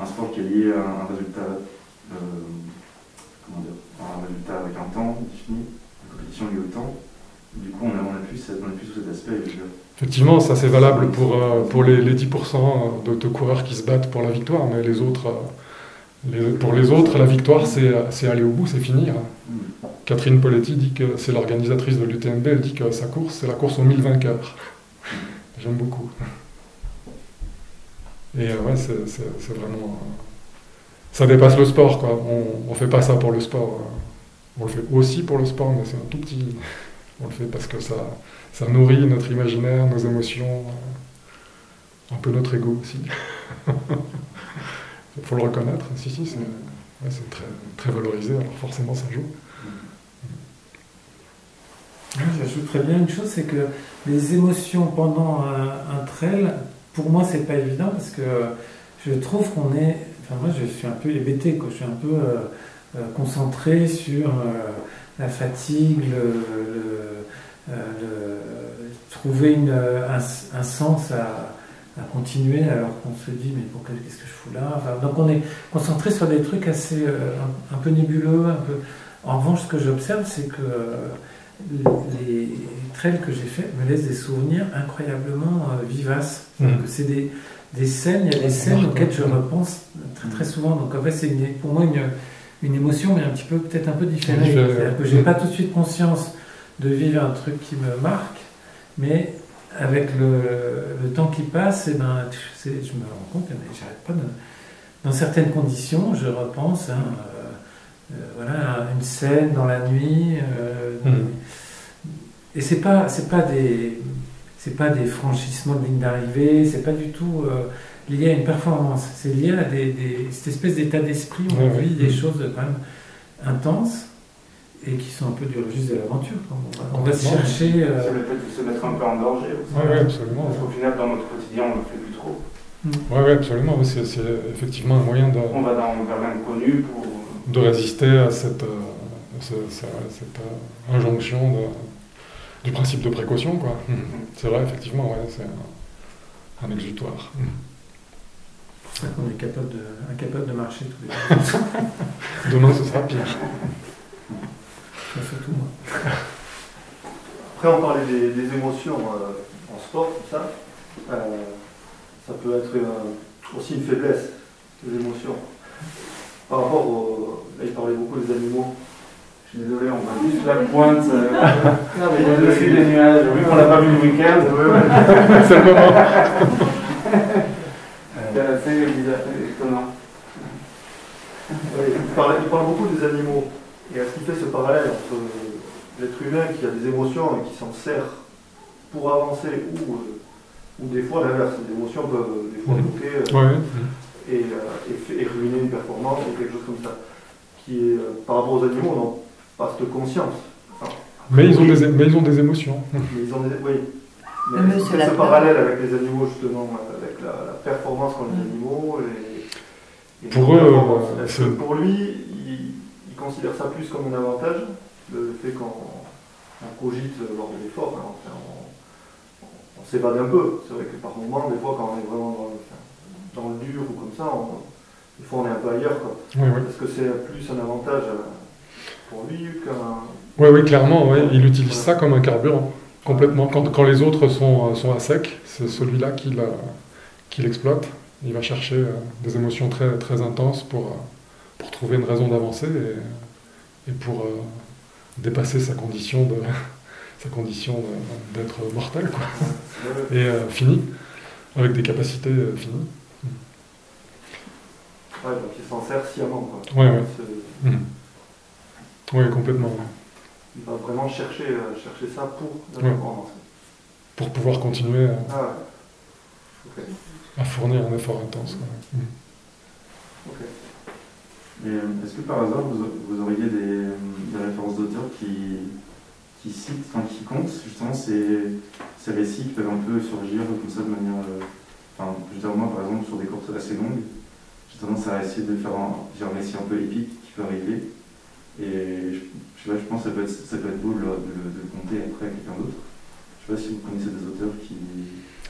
Speaker 4: un sport qui est lié à un résultat, euh, comment dire, un résultat avec un temps défini, une compétition liée au temps, du coup, on n'a plus, plus tout cet aspect.
Speaker 2: Effectivement, ça c'est valable pour, euh, pour les, les 10% de, coureurs qui se battent pour la victoire, mais les autres, euh, pour les autres, la victoire c'est aller au bout, c'est finir. Mm. Catherine Poletti dit que c'est l'organisatrice de l'UTMB, elle dit que sa course c'est la course aux 1000 vainqueurs. J'aime beaucoup. Et euh, ouais, c'est vraiment. ça dépasse le sport, quoi. On ne fait pas ça pour le sport. On le fait aussi pour le sport, mais c'est un tout petit. On le fait parce que ça, ça nourrit notre imaginaire, nos émotions, un peu notre ego aussi. Il faut le reconnaître. Si, si, c'est très, très valorisé, alors forcément ça joue.
Speaker 1: J'ajouterais bien une chose, c'est que les émotions pendant un, trail, pour moi, c'est pas évident parce que je trouve qu'on est. Enfin, moi, je suis un peu hébété, quoi. Je suis un peu euh, euh, concentré sur euh, la fatigue, le, trouver une, un, sens à, continuer alors qu'on se dit mais pourquoi qu'est-ce que je fous là? Donc on est concentré sur des trucs assez un, peu nébuleux un peu en revanche ce que j'observe c'est que les trails que j'ai faits me laissent des souvenirs incroyablement euh, vivaces. Mmh. C'est des, des, scènes, il y a des scènes auxquelles je repense très très souvent. Donc en fait, c'est pour moi une, une, émotion, mais un petit peu peut-être un peu différée. C'est-à-dire que j'ai pas tout de suite conscience de vivre un truc qui me marque, mais avec le, le temps qui passe, et eh ben, je me rends compte j'arrête pas de. Dans certaines conditions, je repense. Hein, euh, voilà, une scène dans la nuit. Euh, hmm. Et c'est pas, c'est pas des, c'est pas des franchissements de ligne d'arrivée, c'est pas du tout euh, lié à une performance. C'est lié à des, cette espèce d'état d'esprit où on vit des hmm. choses quand même intenses et qui sont un peu du registre de l'aventure. On, va se chercher.
Speaker 4: C'est le fait de se mettre un peu en danger aussi.
Speaker 2: Oui, absolument.
Speaker 4: Parce qu'au final, dans notre quotidien, on ne le fait plus trop.
Speaker 2: Oui, hmm. ouais, absolument. C'est, effectivement un moyen de.
Speaker 4: On va dans, vers l'inconnu pour
Speaker 2: de résister à cette, euh, cette, euh, injonction du principe de précaution. Quoi. Mmh. C'est vrai, effectivement, ouais, c'est un, exutoire.
Speaker 1: C'est qu'on est capable de, incapable de marcher tous les jours.
Speaker 2: Demain, ce sera pire.
Speaker 1: Surtout moi.
Speaker 5: Après, on parlait des, émotions euh, en sport, tout ça. ça peut être aussi une faiblesse, les émotions par rapport au. Là, il parlait beaucoup des animaux.
Speaker 4: Je suis désolé, on voit juste la pointe euh, dessus des nuages. Oui, on l'a pas vu le week-end.
Speaker 2: C'est le moment.
Speaker 4: C'est assez étonnant.
Speaker 5: il, parle, beaucoup des animaux. Et est-ce qu'il fait ce parallèle entre l'être humain qui a des émotions et qui s'en sert pour avancer ou, ou des fois l'inverse Les émotions peuvent des fois bloquer.
Speaker 2: Euh,
Speaker 5: et, euh, et, ruiner une performance ou quelque chose comme ça. Qui est, euh, par rapport aux animaux, on n'a pas cette conscience.
Speaker 2: mais, ils ont des, mais ils ont des émotions.
Speaker 5: Mais ils ont des, oui. Mais ce parallèle avec les animaux, justement, avec la, performance qu'ont les mm. animaux. Et,
Speaker 2: pour eux,
Speaker 5: pour lui, il, il, considère ça plus comme un avantage, le fait qu'on cogite lors de l'effort. Hein, on, on s'évade un peu. C'est vrai que par moments, des fois, quand on est vraiment dans le, dans le dur ou comme ça, des fois on est un peu ailleurs. Quoi. Est-ce que c'est plus un avantage euh, pour lui qu'un.
Speaker 2: Oui, oui, clairement, ouais. il utilise ça comme un carburant, complètement. Quand, quand les autres sont, euh, sont à sec, c'est celui-là qui l'exploite. Il va chercher euh, des émotions très, très intenses pour, pour trouver une raison d'avancer et, et, pour dépasser sa condition de sa condition d'être mortel quoi. et fini avec des capacités finies.
Speaker 5: Ouais, donc il s'en sert sciemment.
Speaker 2: Quoi. Ouais, ouais. Mmh. Oui, complètement.
Speaker 5: Il va vraiment chercher, euh, chercher ça pour la performance.
Speaker 2: Pour pouvoir continuer à, ah à, fournir un effort intense. Mmh.
Speaker 4: Euh, est-ce que par hasard vous, vous auriez des, des références d'auteurs qui, qui citent, enfin qui comptent justement ces, ces récits qui peuvent un peu surgir comme ça de manière. Euh, enfin, justement, moi par exemple, sur des courses assez longues, tendance à essayer de faire un, un récit un peu épique qui peut arriver. Et je, je, je pense que ça peut être, ça peut être beau de, de, de compter après à quelqu'un d'autre. Je ne sais pas si vous connaissez des auteurs qui.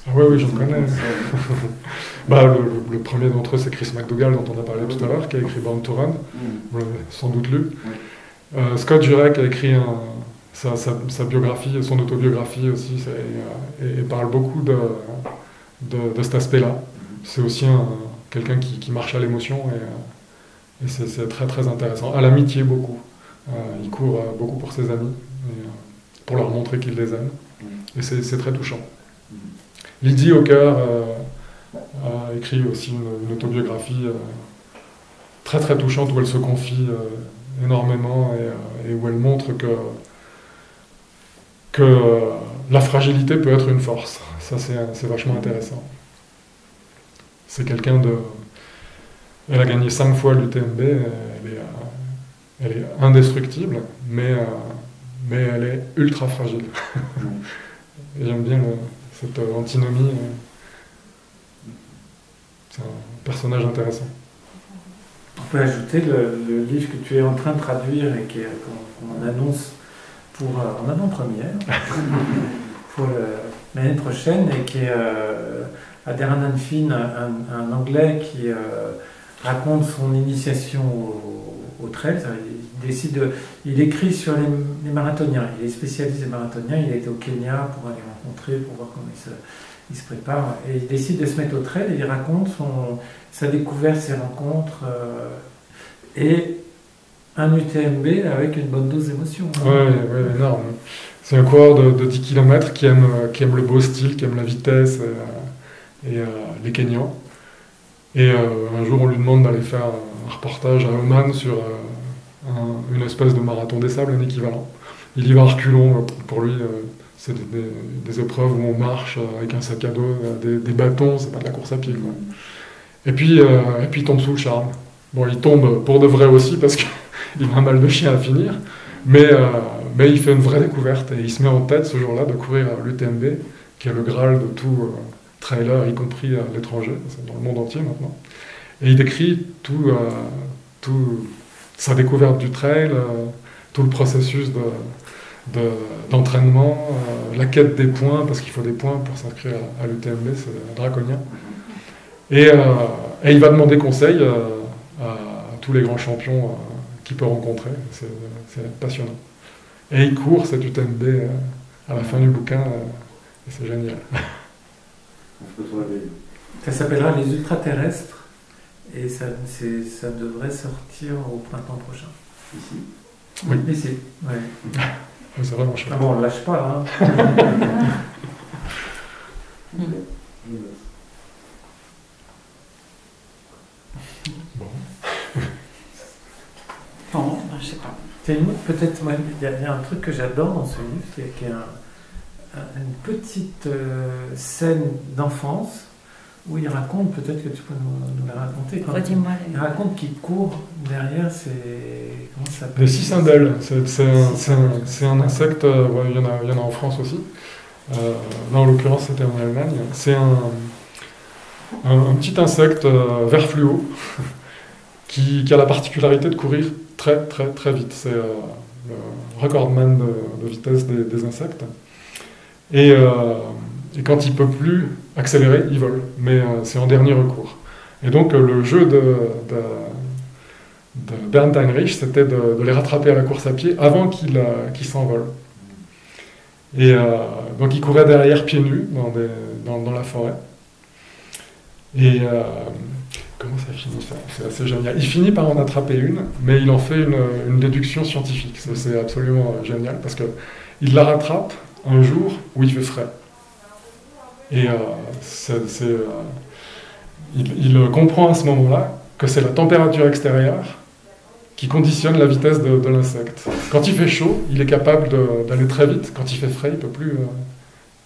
Speaker 2: Ah oui, oui, j'en connais. bah, le, le, premier d'entre eux, c'est Chris McDougall, dont on a parlé tout à l'heure, qui a écrit Born to Run. Mm. Vous l'avez sans doute lu. Euh, Scott Jurek a écrit un, sa, sa, sa, biographie, son autobiographie aussi, et, et, parle beaucoup de, de, de cet aspect-là. Mm. C'est aussi un, quelqu'un qui, marche à l'émotion et, euh, c'est très très intéressant. À l'amitié beaucoup. Euh, il court euh, beaucoup pour ses amis, pour leur montrer qu'il les aime. Mm. Et c'est très touchant. Lydie Hawker a écrit aussi une, autobiographie très très touchante où elle se confie énormément et, où elle montre que, que la fragilité peut être une force. Ça, c'est vachement intéressant. C'est quelqu'un de. Elle a gagné cinq fois l'UTMB, elle est, elle est indestructible, mais, mais elle est ultra fragile. J'aime bien cette antinomie. C'est un personnage intéressant.
Speaker 1: On peut ajouter le, livre que tu es en train de traduire et qu'on annonce pour, euh, en avant-première pour l'année prochaine et qui est euh, Aderan Finn, un, Anglais qui euh, raconte son initiation au, trail. Il, décide de, il écrit sur les, marathoniens. Il est spécialiste des marathoniens. Il a été au Kenya pour aller rencontrer, pour voir comment il se, il se prépare. Et il décide de se mettre au trail et il raconte sa découverte, ses rencontres. Euh, et un UTMB avec une bonne dose d'émotion.
Speaker 2: Hein. Oui, énorme. C'est un coureur de, 10 km qui aime, qui aime le beau style, qui aime la vitesse euh, et, euh, les Kenyans. Et un jour, on lui demande d'aller faire un reportage à Oman sur une espèce de marathon des sables, un équivalent. Il y va reculons, pour lui, c'est des, épreuves où on marche avec un sac à dos, des, des bâtons, c'est pas de la course à pied. Quoi. Et puis, euh, et puis il tombe sous le charme. Bon, il tombe pour de vrai aussi parce qu'il a un mal de chien à finir, mais, euh, mais il fait une vraie découverte et il se met en tête ce jour-là de courir l'UTMB, qui est le graal de tout euh, trailer, y compris à l'étranger, dans le monde entier maintenant. Et il décrit tout, tout sa découverte du trail, tout le processus de, d'entraînement, la quête des points, parce qu'il faut des points pour s'inscrire à, l'UTMB, c'est draconien. Euh, et, il va demander conseil euh, à tous les grands champions euh, qu'il peut rencontrer. C'est passionnant. Et il court cette UTMB à la fin du bouquin, et c'est génial.
Speaker 1: Ça s'appellera Les Ultraterrestres, et ça, ça devrait sortir au printemps prochain.
Speaker 4: Ici
Speaker 1: Oui, ici. Ouais.
Speaker 2: c'est vraiment chouette.
Speaker 1: Ah bon, on ne lâche pas. Hein.
Speaker 3: Bon, ben, je sais pas.
Speaker 1: Peut-être, il y, a un truc que j'adore dans ce livre, qui est, une petite euh, scène d'enfance où il raconte, peut-être que tu peux nous, la raconter. il raconte qu'il court derrière ces. Comment ça s'appelle?
Speaker 2: Les cicindelles. C'est un, insecte, euh, il, y en a, il y en a en France aussi. Euh, là, en l'occurrence, c'était en Allemagne. C'est un, un, petit insecte vert fluo qui, a la particularité de courir très très très vite. C'est euh, le recordman de, vitesse des, insectes. Euh, et, quand il peut plus accélérer, il vole. Mais euh, c'est en dernier recours. Et donc le jeu de, de, Bernd Heinrich, c'était de, les rattraper à la course à pied avant qu'ils s'envolent. Et donc il courait derrière pieds nus dans, la forêt. Et Comment ça finit ça? C'est assez génial. Il finit par en attraper une, mais il en fait une, déduction scientifique. C'est absolument euh, génial parce qu'il la rattrape un jour où il fait frais. Et euh, euh, il, comprend à ce moment-là que c'est la température extérieure qui conditionne la vitesse de, l'insecte. Quand il fait chaud, il est capable d'aller très vite. Quand il fait frais, il ne peut plus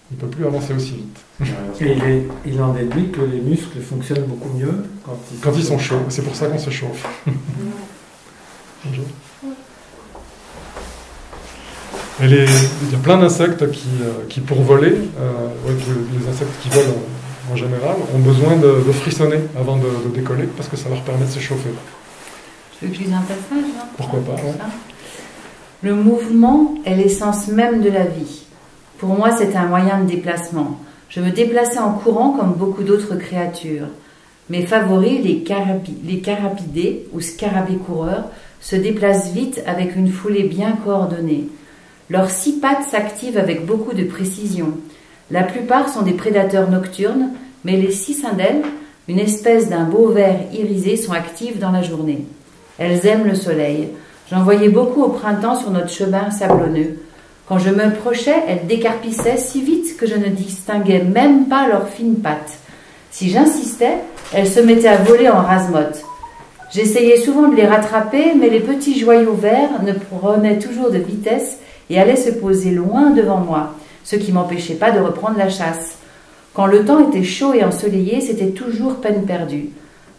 Speaker 2: il ne peut plus avancer aussi vite.
Speaker 1: Et il, en déduit que les muscles fonctionnent beaucoup mieux
Speaker 2: quand ils, quand ils sont chauds. C'est pour ça qu'on se chauffe. il y a plein d'insectes qui, euh, qui, pour voler, euh, les insectes qui volent en, général, ont besoin de, frissonner avant de, décoller parce que ça leur permet de s'échauffer.
Speaker 3: Je veux que je lise un passage hein?
Speaker 2: Pourquoi pas
Speaker 3: Le mouvement est l'essence même de la vie. Pour moi, c'est un moyen de déplacement. Je me déplaçais en courant comme beaucoup d'autres créatures. Mes favoris, les, les carapidés ou scarabées coureurs, se déplacent vite avec une foulée bien coordonnée. Leurs six pattes s'activent avec beaucoup de précision. La plupart sont des prédateurs nocturnes, mais les cicindelles, une espèce d'un beau vert irisé, sont actives dans la journée. Elles aiment le soleil. J'en voyais beaucoup au printemps sur notre chemin sablonneux. Quand je me prochais, elles décarpissaient si vite que je ne distinguais même pas leurs fines pattes. Si j'insistais, elles se mettaient à voler en rase J'essayais souvent de les rattraper, mais les petits joyaux verts ne prenaient toujours de vitesse et allaient se poser loin devant moi, ce qui m'empêchait pas de reprendre la chasse. Quand le temps était chaud et ensoleillé, c'était toujours peine perdue.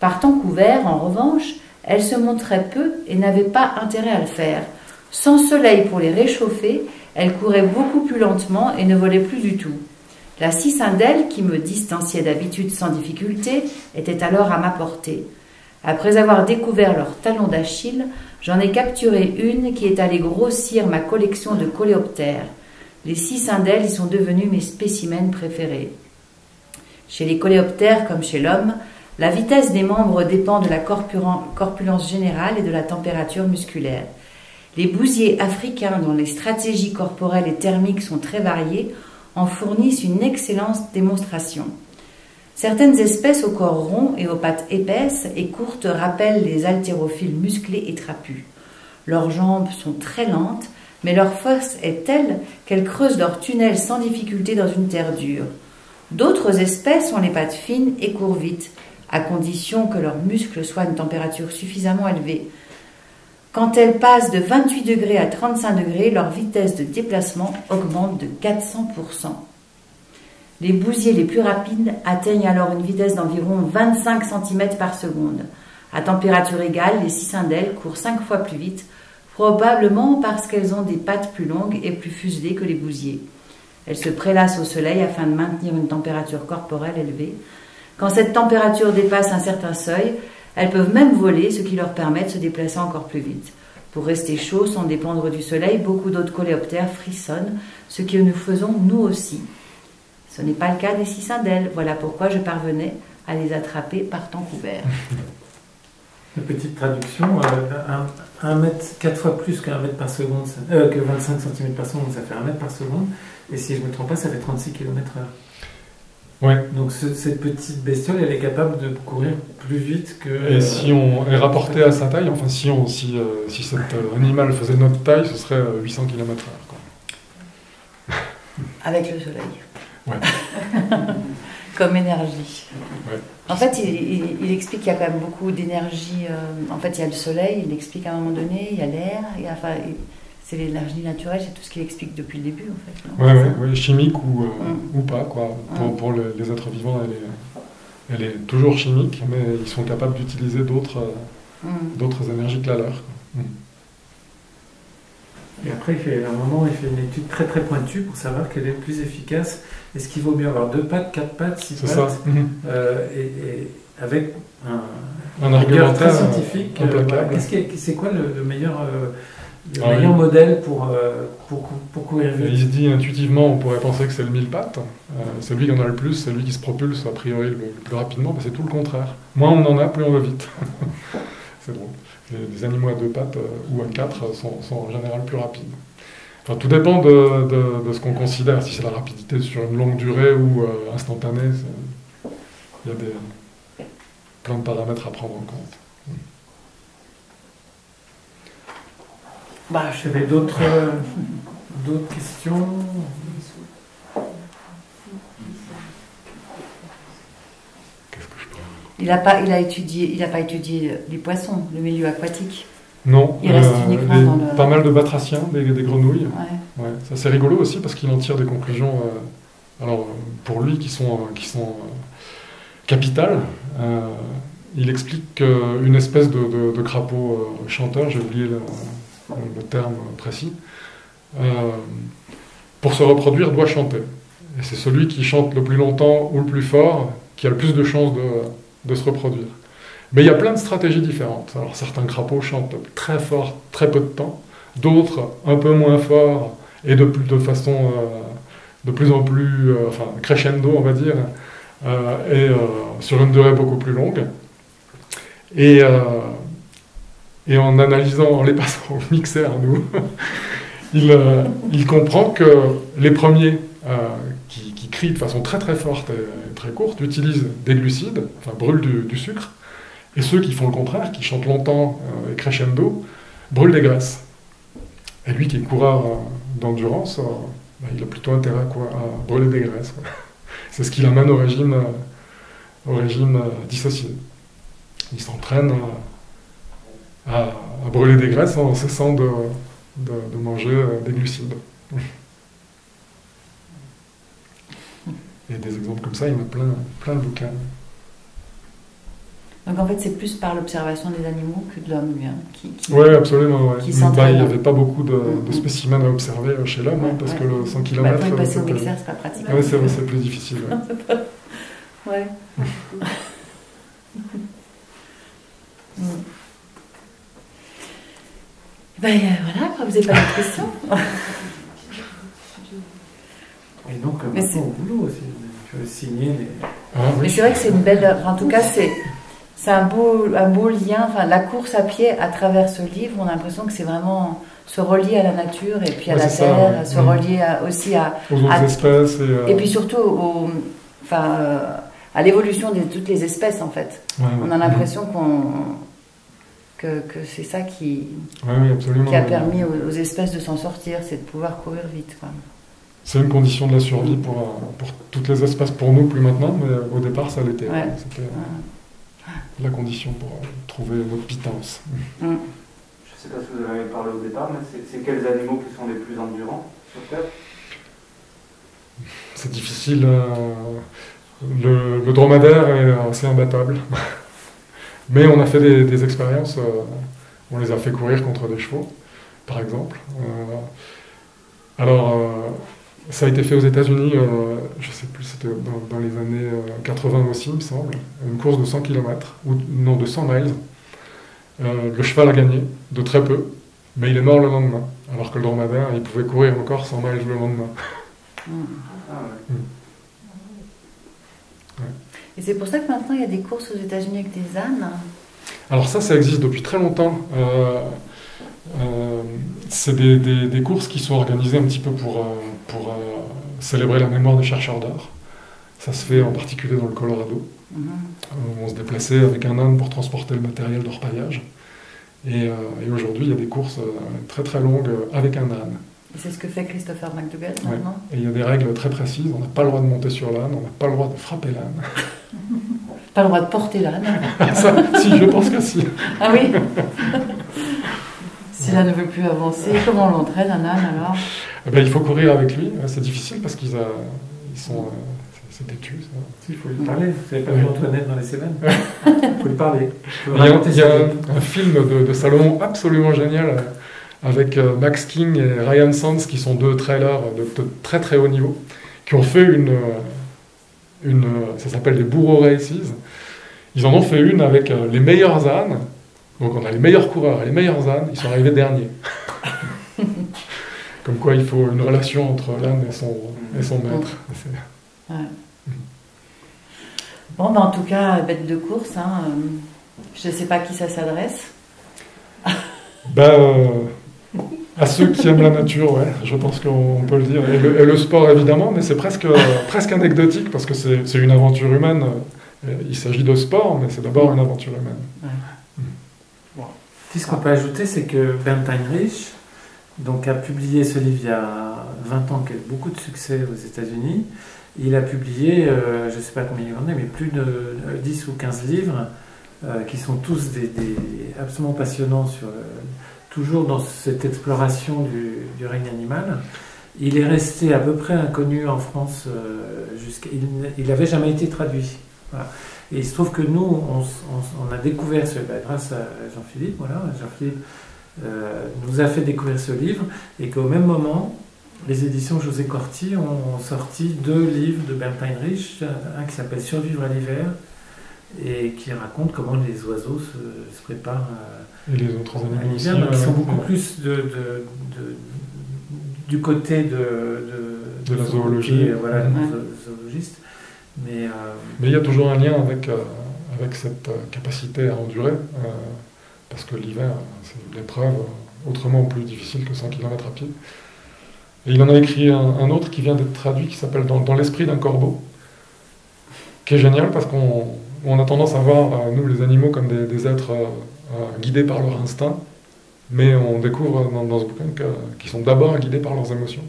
Speaker 3: Par temps couvert, en revanche, elles se montraient peu et n'avaient pas intérêt à le faire. Sans soleil pour les réchauffer, elles couraient beaucoup plus lentement et ne volaient plus du tout. La cicindelle, qui me distanciait d'habitude sans difficulté, était alors à ma portée. Après avoir découvert leur talon d'Achille, j'en ai capturé une qui est allée grossir ma collection de coléoptères. Les cicindelles y sont devenues mes spécimens préférés. Chez les coléoptères comme chez l'homme, la vitesse des membres dépend de la corpulence générale et de la température musculaire. Les bousiers africains, dont les stratégies corporelles et thermiques sont très variées, en fournissent une excellente démonstration. Certaines espèces au corps rond et aux pattes épaisses et courtes rappellent les haltérophiles musclés et trapus. Leurs jambes sont très lentes, mais leur force est telle qu'elles creusent leur tunnel sans difficulté dans une terre dure. D'autres espèces ont les pattes fines et courent vite, à condition que leurs muscles soient à une température suffisamment élevée. Quand elles passent de 28 degrés à 35 degrés, leur vitesse de déplacement augmente de 400%. Les bousiers les plus rapides atteignent alors une vitesse d'environ 25 cm par seconde. À température égale, les cicindelles courent 5 fois plus vite, probablement parce qu'elles ont des pattes plus longues et plus fuselées que les bousiers. Elles se prélassent au soleil afin de maintenir une température corporelle élevée. Quand cette température dépasse un certain seuil, elles peuvent même voler, ce qui leur permet de se déplacer encore plus vite. Pour rester chaud sans dépendre du soleil, beaucoup d'autres coléoptères frissonnent, ce que nous faisons nous aussi. Ce n'est pas le cas des cicindelles. Voilà pourquoi je parvenais à les attraper par temps couvert.
Speaker 1: Une petite traduction, euh, un, mètre, quatre fois plus qu'un mètre par seconde, euh, que 25 cm par seconde, ça fait un mètre par seconde. Et si je ne me trompe pas, ça fait 36 km/h.
Speaker 2: Ouais.
Speaker 1: Donc cette petite bestiole, elle est capable de courir plus vite que.
Speaker 2: Et si on est rapporté à sa taille, enfin si, on, si, euh, si cet euh, animal faisait notre taille, ce serait 800 km/h.
Speaker 3: Avec le soleil.
Speaker 2: Ouais.
Speaker 3: Comme énergie.
Speaker 2: Ouais.
Speaker 3: En fait, il, explique qu'il y a quand même beaucoup d'énergie. Euh, en fait, il y a le soleil, il explique à un moment donné, il y a l'air, enfin, c'est l'énergie naturelle, c'est tout ce qu'il explique depuis le début, en
Speaker 2: fait. Oui, ouais, chimique ou, euh, mm. ou pas, quoi. Pour, mm. pour les êtres vivants, elle est, elle est, toujours chimique, mais ils sont capables d'utiliser d'autres mm. d'autres énergies que la leur.
Speaker 1: Et après, il fait, à un moment, il fait une étude très très pointue pour savoir quelle est le plus efficace. Est-ce qu'il vaut mieux avoir deux pattes, quatre pattes, six pattes
Speaker 2: ça.
Speaker 1: Euh, et, avec un,
Speaker 2: un argumentaire
Speaker 1: très scientifique. Euh, c'est quoi le, meilleur le ah meilleur modèle pour, euh, pour, pour, courir vite?
Speaker 2: Il se dit intuitivement, on pourrait penser que c'est le mille pattes. Euh, c'est lui qui en a le plus, c'est lui qui se propulse a priori le, plus rapidement, c'est tout le contraire. Moins on en a, plus on va vite. c'est drôle. Les, animaux à deux pattes euh, ou à quatre sont, sont, en général plus rapides. Tout dépend de, ce qu'on considère, si c'est la rapidité sur une longue durée ou instantanée. Il y a des, plein de paramètres à prendre en compte.
Speaker 1: Bah, J'avais euh, d'autres questions.
Speaker 3: Il n'a pas, il a étudié, il a pas étudié les poissons, le milieu aquatique.
Speaker 2: Non.
Speaker 3: Il reste euh, uniquement dans le...
Speaker 2: Pas mal de batraciens, des, des grenouilles. Ouais. ouais. Ça c'est rigolo aussi parce qu'il en tire des conclusions. Euh, alors pour lui qui sont qui sont capitales. il explique qu'une espèce de, de, de crapaud chanteur, j'ai oublié le, le terme précis, euh, pour se reproduire doit chanter. Et c'est celui qui chante le plus longtemps ou le plus fort qui a le plus de chances de, se reproduire. Mais il y a plein de stratégies différentes. Alors certains crapauds chantent très fort, très peu de temps, d'autres un peu moins fort et de, de façon euh, de plus en plus euh, enfin, crescendo, on va dire, et sur une durée beaucoup plus longue. Et en analysant, les passant au mixeur, nous, il, euh, comprend que les premiers euh, qui, crient de façon très très forte très courte utilisent des glucides, enfin brûlent du, sucre, et ceux qui font le contraire, qui chantent longtemps euh, et crescendo, brûlent des graisses. Et lui qui est coureur d'endurance, bah, il a plutôt intérêt à brûler des graisses. C'est ce qui l'amène au régime, dissocié. Il s'entraîne à, brûler des graisses en cessant de, manger euh, des glucides. Et des exemples comme ça, il y en a plein, plein de bouquins.
Speaker 3: Donc en fait, c'est plus par l'observation des animaux que de l'homme, lui. Hein,
Speaker 2: qui, absolument. Bah, il n'y avait pas beaucoup de, mm-hmm. spécimens à observer euh, chez l'homme, hein, parce que le 100 km.
Speaker 3: Bah, pour passer au mixeur, c'est pas pratique.
Speaker 2: Oui, c'est vrai, c'est plus difficile.
Speaker 3: ouais. mm. Ben euh, voilà, vous n'avez pas de questions?
Speaker 1: Et donc, euh, c'est au boulot aussi. Tu veux signer les.
Speaker 3: Ah, Mais c'est vrai que c'est une belle. En tout cas, c'est. C'est un beau, un beau lien, enfin la course à pied à travers ce livre, on a l'impression que c'est vraiment se relier à la nature et puis à la terre, se mm. relier aussi à,
Speaker 2: aux autres espèces et,
Speaker 3: euh, et, puis surtout au, enfin, à l'évolution de toutes les espèces en fait. on a l'impression qu'on que, que c'est ça qui, qui a permis aux, espèces de s'en sortir, c'est de pouvoir courir vite.
Speaker 2: C'est une condition de la survie pour, pour, toutes les espèces, pour nous plus maintenant, mais au départ ça l'était. C'était la condition pour trouver notre pitance. Mm.
Speaker 4: Je ne sais pas si vous avez parlé au départ, mais c'est quels animaux qui sont les plus endurants sur Terre?
Speaker 2: C'est difficile. Euh, le, le, dromadaire est assez imbattable. Mais on a fait des, expériences, euh, on les a fait courir contre des chevaux, par exemple. Euh, alors, euh, ça a été fait aux États-Unis, je ne sais plus, c'était dans, les années 80 aussi, il me semble, une course de 100 km, ou non, de 100 miles. le cheval a gagné, de très peu, mais il est mort le lendemain, alors que le dromadaire, il pouvait courir encore 100 miles le lendemain. Mmh. Ah
Speaker 3: mmh. Et c'est pour ça que maintenant il y a des courses aux États-Unis avec des ânes
Speaker 2: Alors ça, ça existe depuis très longtemps. Euh, euh, c'est des, courses qui sont organisées un petit peu pour, euh, pour célébrer la mémoire des chercheurs d'art. Ça se fait en particulier dans le Colorado. Mhm. on se déplaçait avec un âne pour transporter le matériel de repaillage. Et, et aujourd'hui, il y a des courses très très longues avec un âne.
Speaker 3: C'est ce que fait Christopher McDougall maintenant?
Speaker 2: Et il y a des règles très précises. On n'a pas le droit de monter sur l'âne, on n'a pas le droit de frapper l'âne.
Speaker 3: pas le droit de porter l'âne
Speaker 2: Si, je pense que si.
Speaker 3: Ah oui Si l'âne ne veut plus avancer, comment on l'entraîne un âne alors?
Speaker 2: Eh ben, Il faut courir avec lui. C'est difficile parce qu'ils sont. Euh, c'est têtu,
Speaker 1: Il faut lui parler. Vous n'avez pas vu Antoinette dans les Cévennes Il faut lui parler.
Speaker 2: Il y a, un, film de, de, Salomon absolument génial avec euh, Max King et Ryan Sands, qui sont deux trailers de, très très haut niveau, qui ont fait une, euh, une euh, ça s'appelle les Bourreaux Races. Ils en ont fait une avec les meilleurs ânes. Donc on a les meilleurs coureurs et les meilleurs ânes, ils sont arrivés derniers. Comme quoi il faut une relation entre l'âne et son, et son maître.
Speaker 3: Bon, ben, en tout cas, bête de course, hein, je ne sais pas à qui ça s'adresse.
Speaker 2: ben, à ceux qui aiment la nature, ouais, je pense qu'on peut le dire. Et le, sport, évidemment, mais c'est presque, presque anecdotique parce que c'est une aventure humaine. Il s'agit de sport, mais c'est d'abord une aventure humaine.
Speaker 1: Ouais. Ce qu'on peut ajouter, c'est que Bernd Heinrich donc, a publié ce livre il y a 20 ans, qui a eu beaucoup de succès aux États-Unis. Il a publié, euh, je ne sais pas combien il en est, mais plus de 10 ou 15 livres euh, qui sont tous des, absolument passionnants sur toujours dans cette exploration du, règne animal. Il est resté à peu près inconnu en France euh, jusqu'à. Il n'avait jamais été traduit. Et il se trouve que nous, on, a découvert ce bah, grâce à Jean-Philippe, voilà, Jean-Philippe euh, nous a fait découvrir ce livre, et qu'au même moment, les éditions José Corti ont, sorti deux livres de Bernd Heinrich, un qui s'appelle Survivre à l'hiver, et qui raconte comment les oiseaux se, préparent.
Speaker 2: et les autres animaux
Speaker 1: aussi. qui sont beaucoup plus de, du côté de,
Speaker 2: de, la zoologie.
Speaker 1: voilà, zoologistes. Mais, euh,
Speaker 2: Mais il y a toujours un lien avec, euh, avec cette euh, capacité à endurer, parce que l'hiver, c'est une épreuve autrement plus difficile que 100 km à pied. Et il en a écrit un, autre qui vient d'être traduit, qui s'appelle Dans, Dans l'esprit d'un corbeau, qui est génial parce qu'on on a tendance à voir, nous les animaux, comme des, êtres guidés par leur instinct, mais on découvre dans, ce bouquin qu'ils sont d'abord guidés par leurs émotions,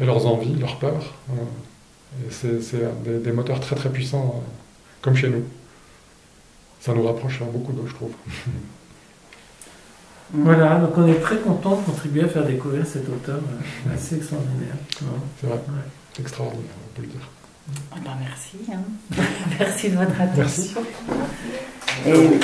Speaker 2: et leurs envies, leurs peurs. C'est des, moteurs très très puissants, comme chez nous. Ça nous rapproche beaucoup d'eux, je trouve.
Speaker 1: Voilà, donc on est très content de contribuer à faire découvrir cet auteur euh, assez extraordinaire.
Speaker 2: C'est vrai, extraordinaire, on peut le dire.
Speaker 3: Ah ben merci, hein. merci de votre attention. Et...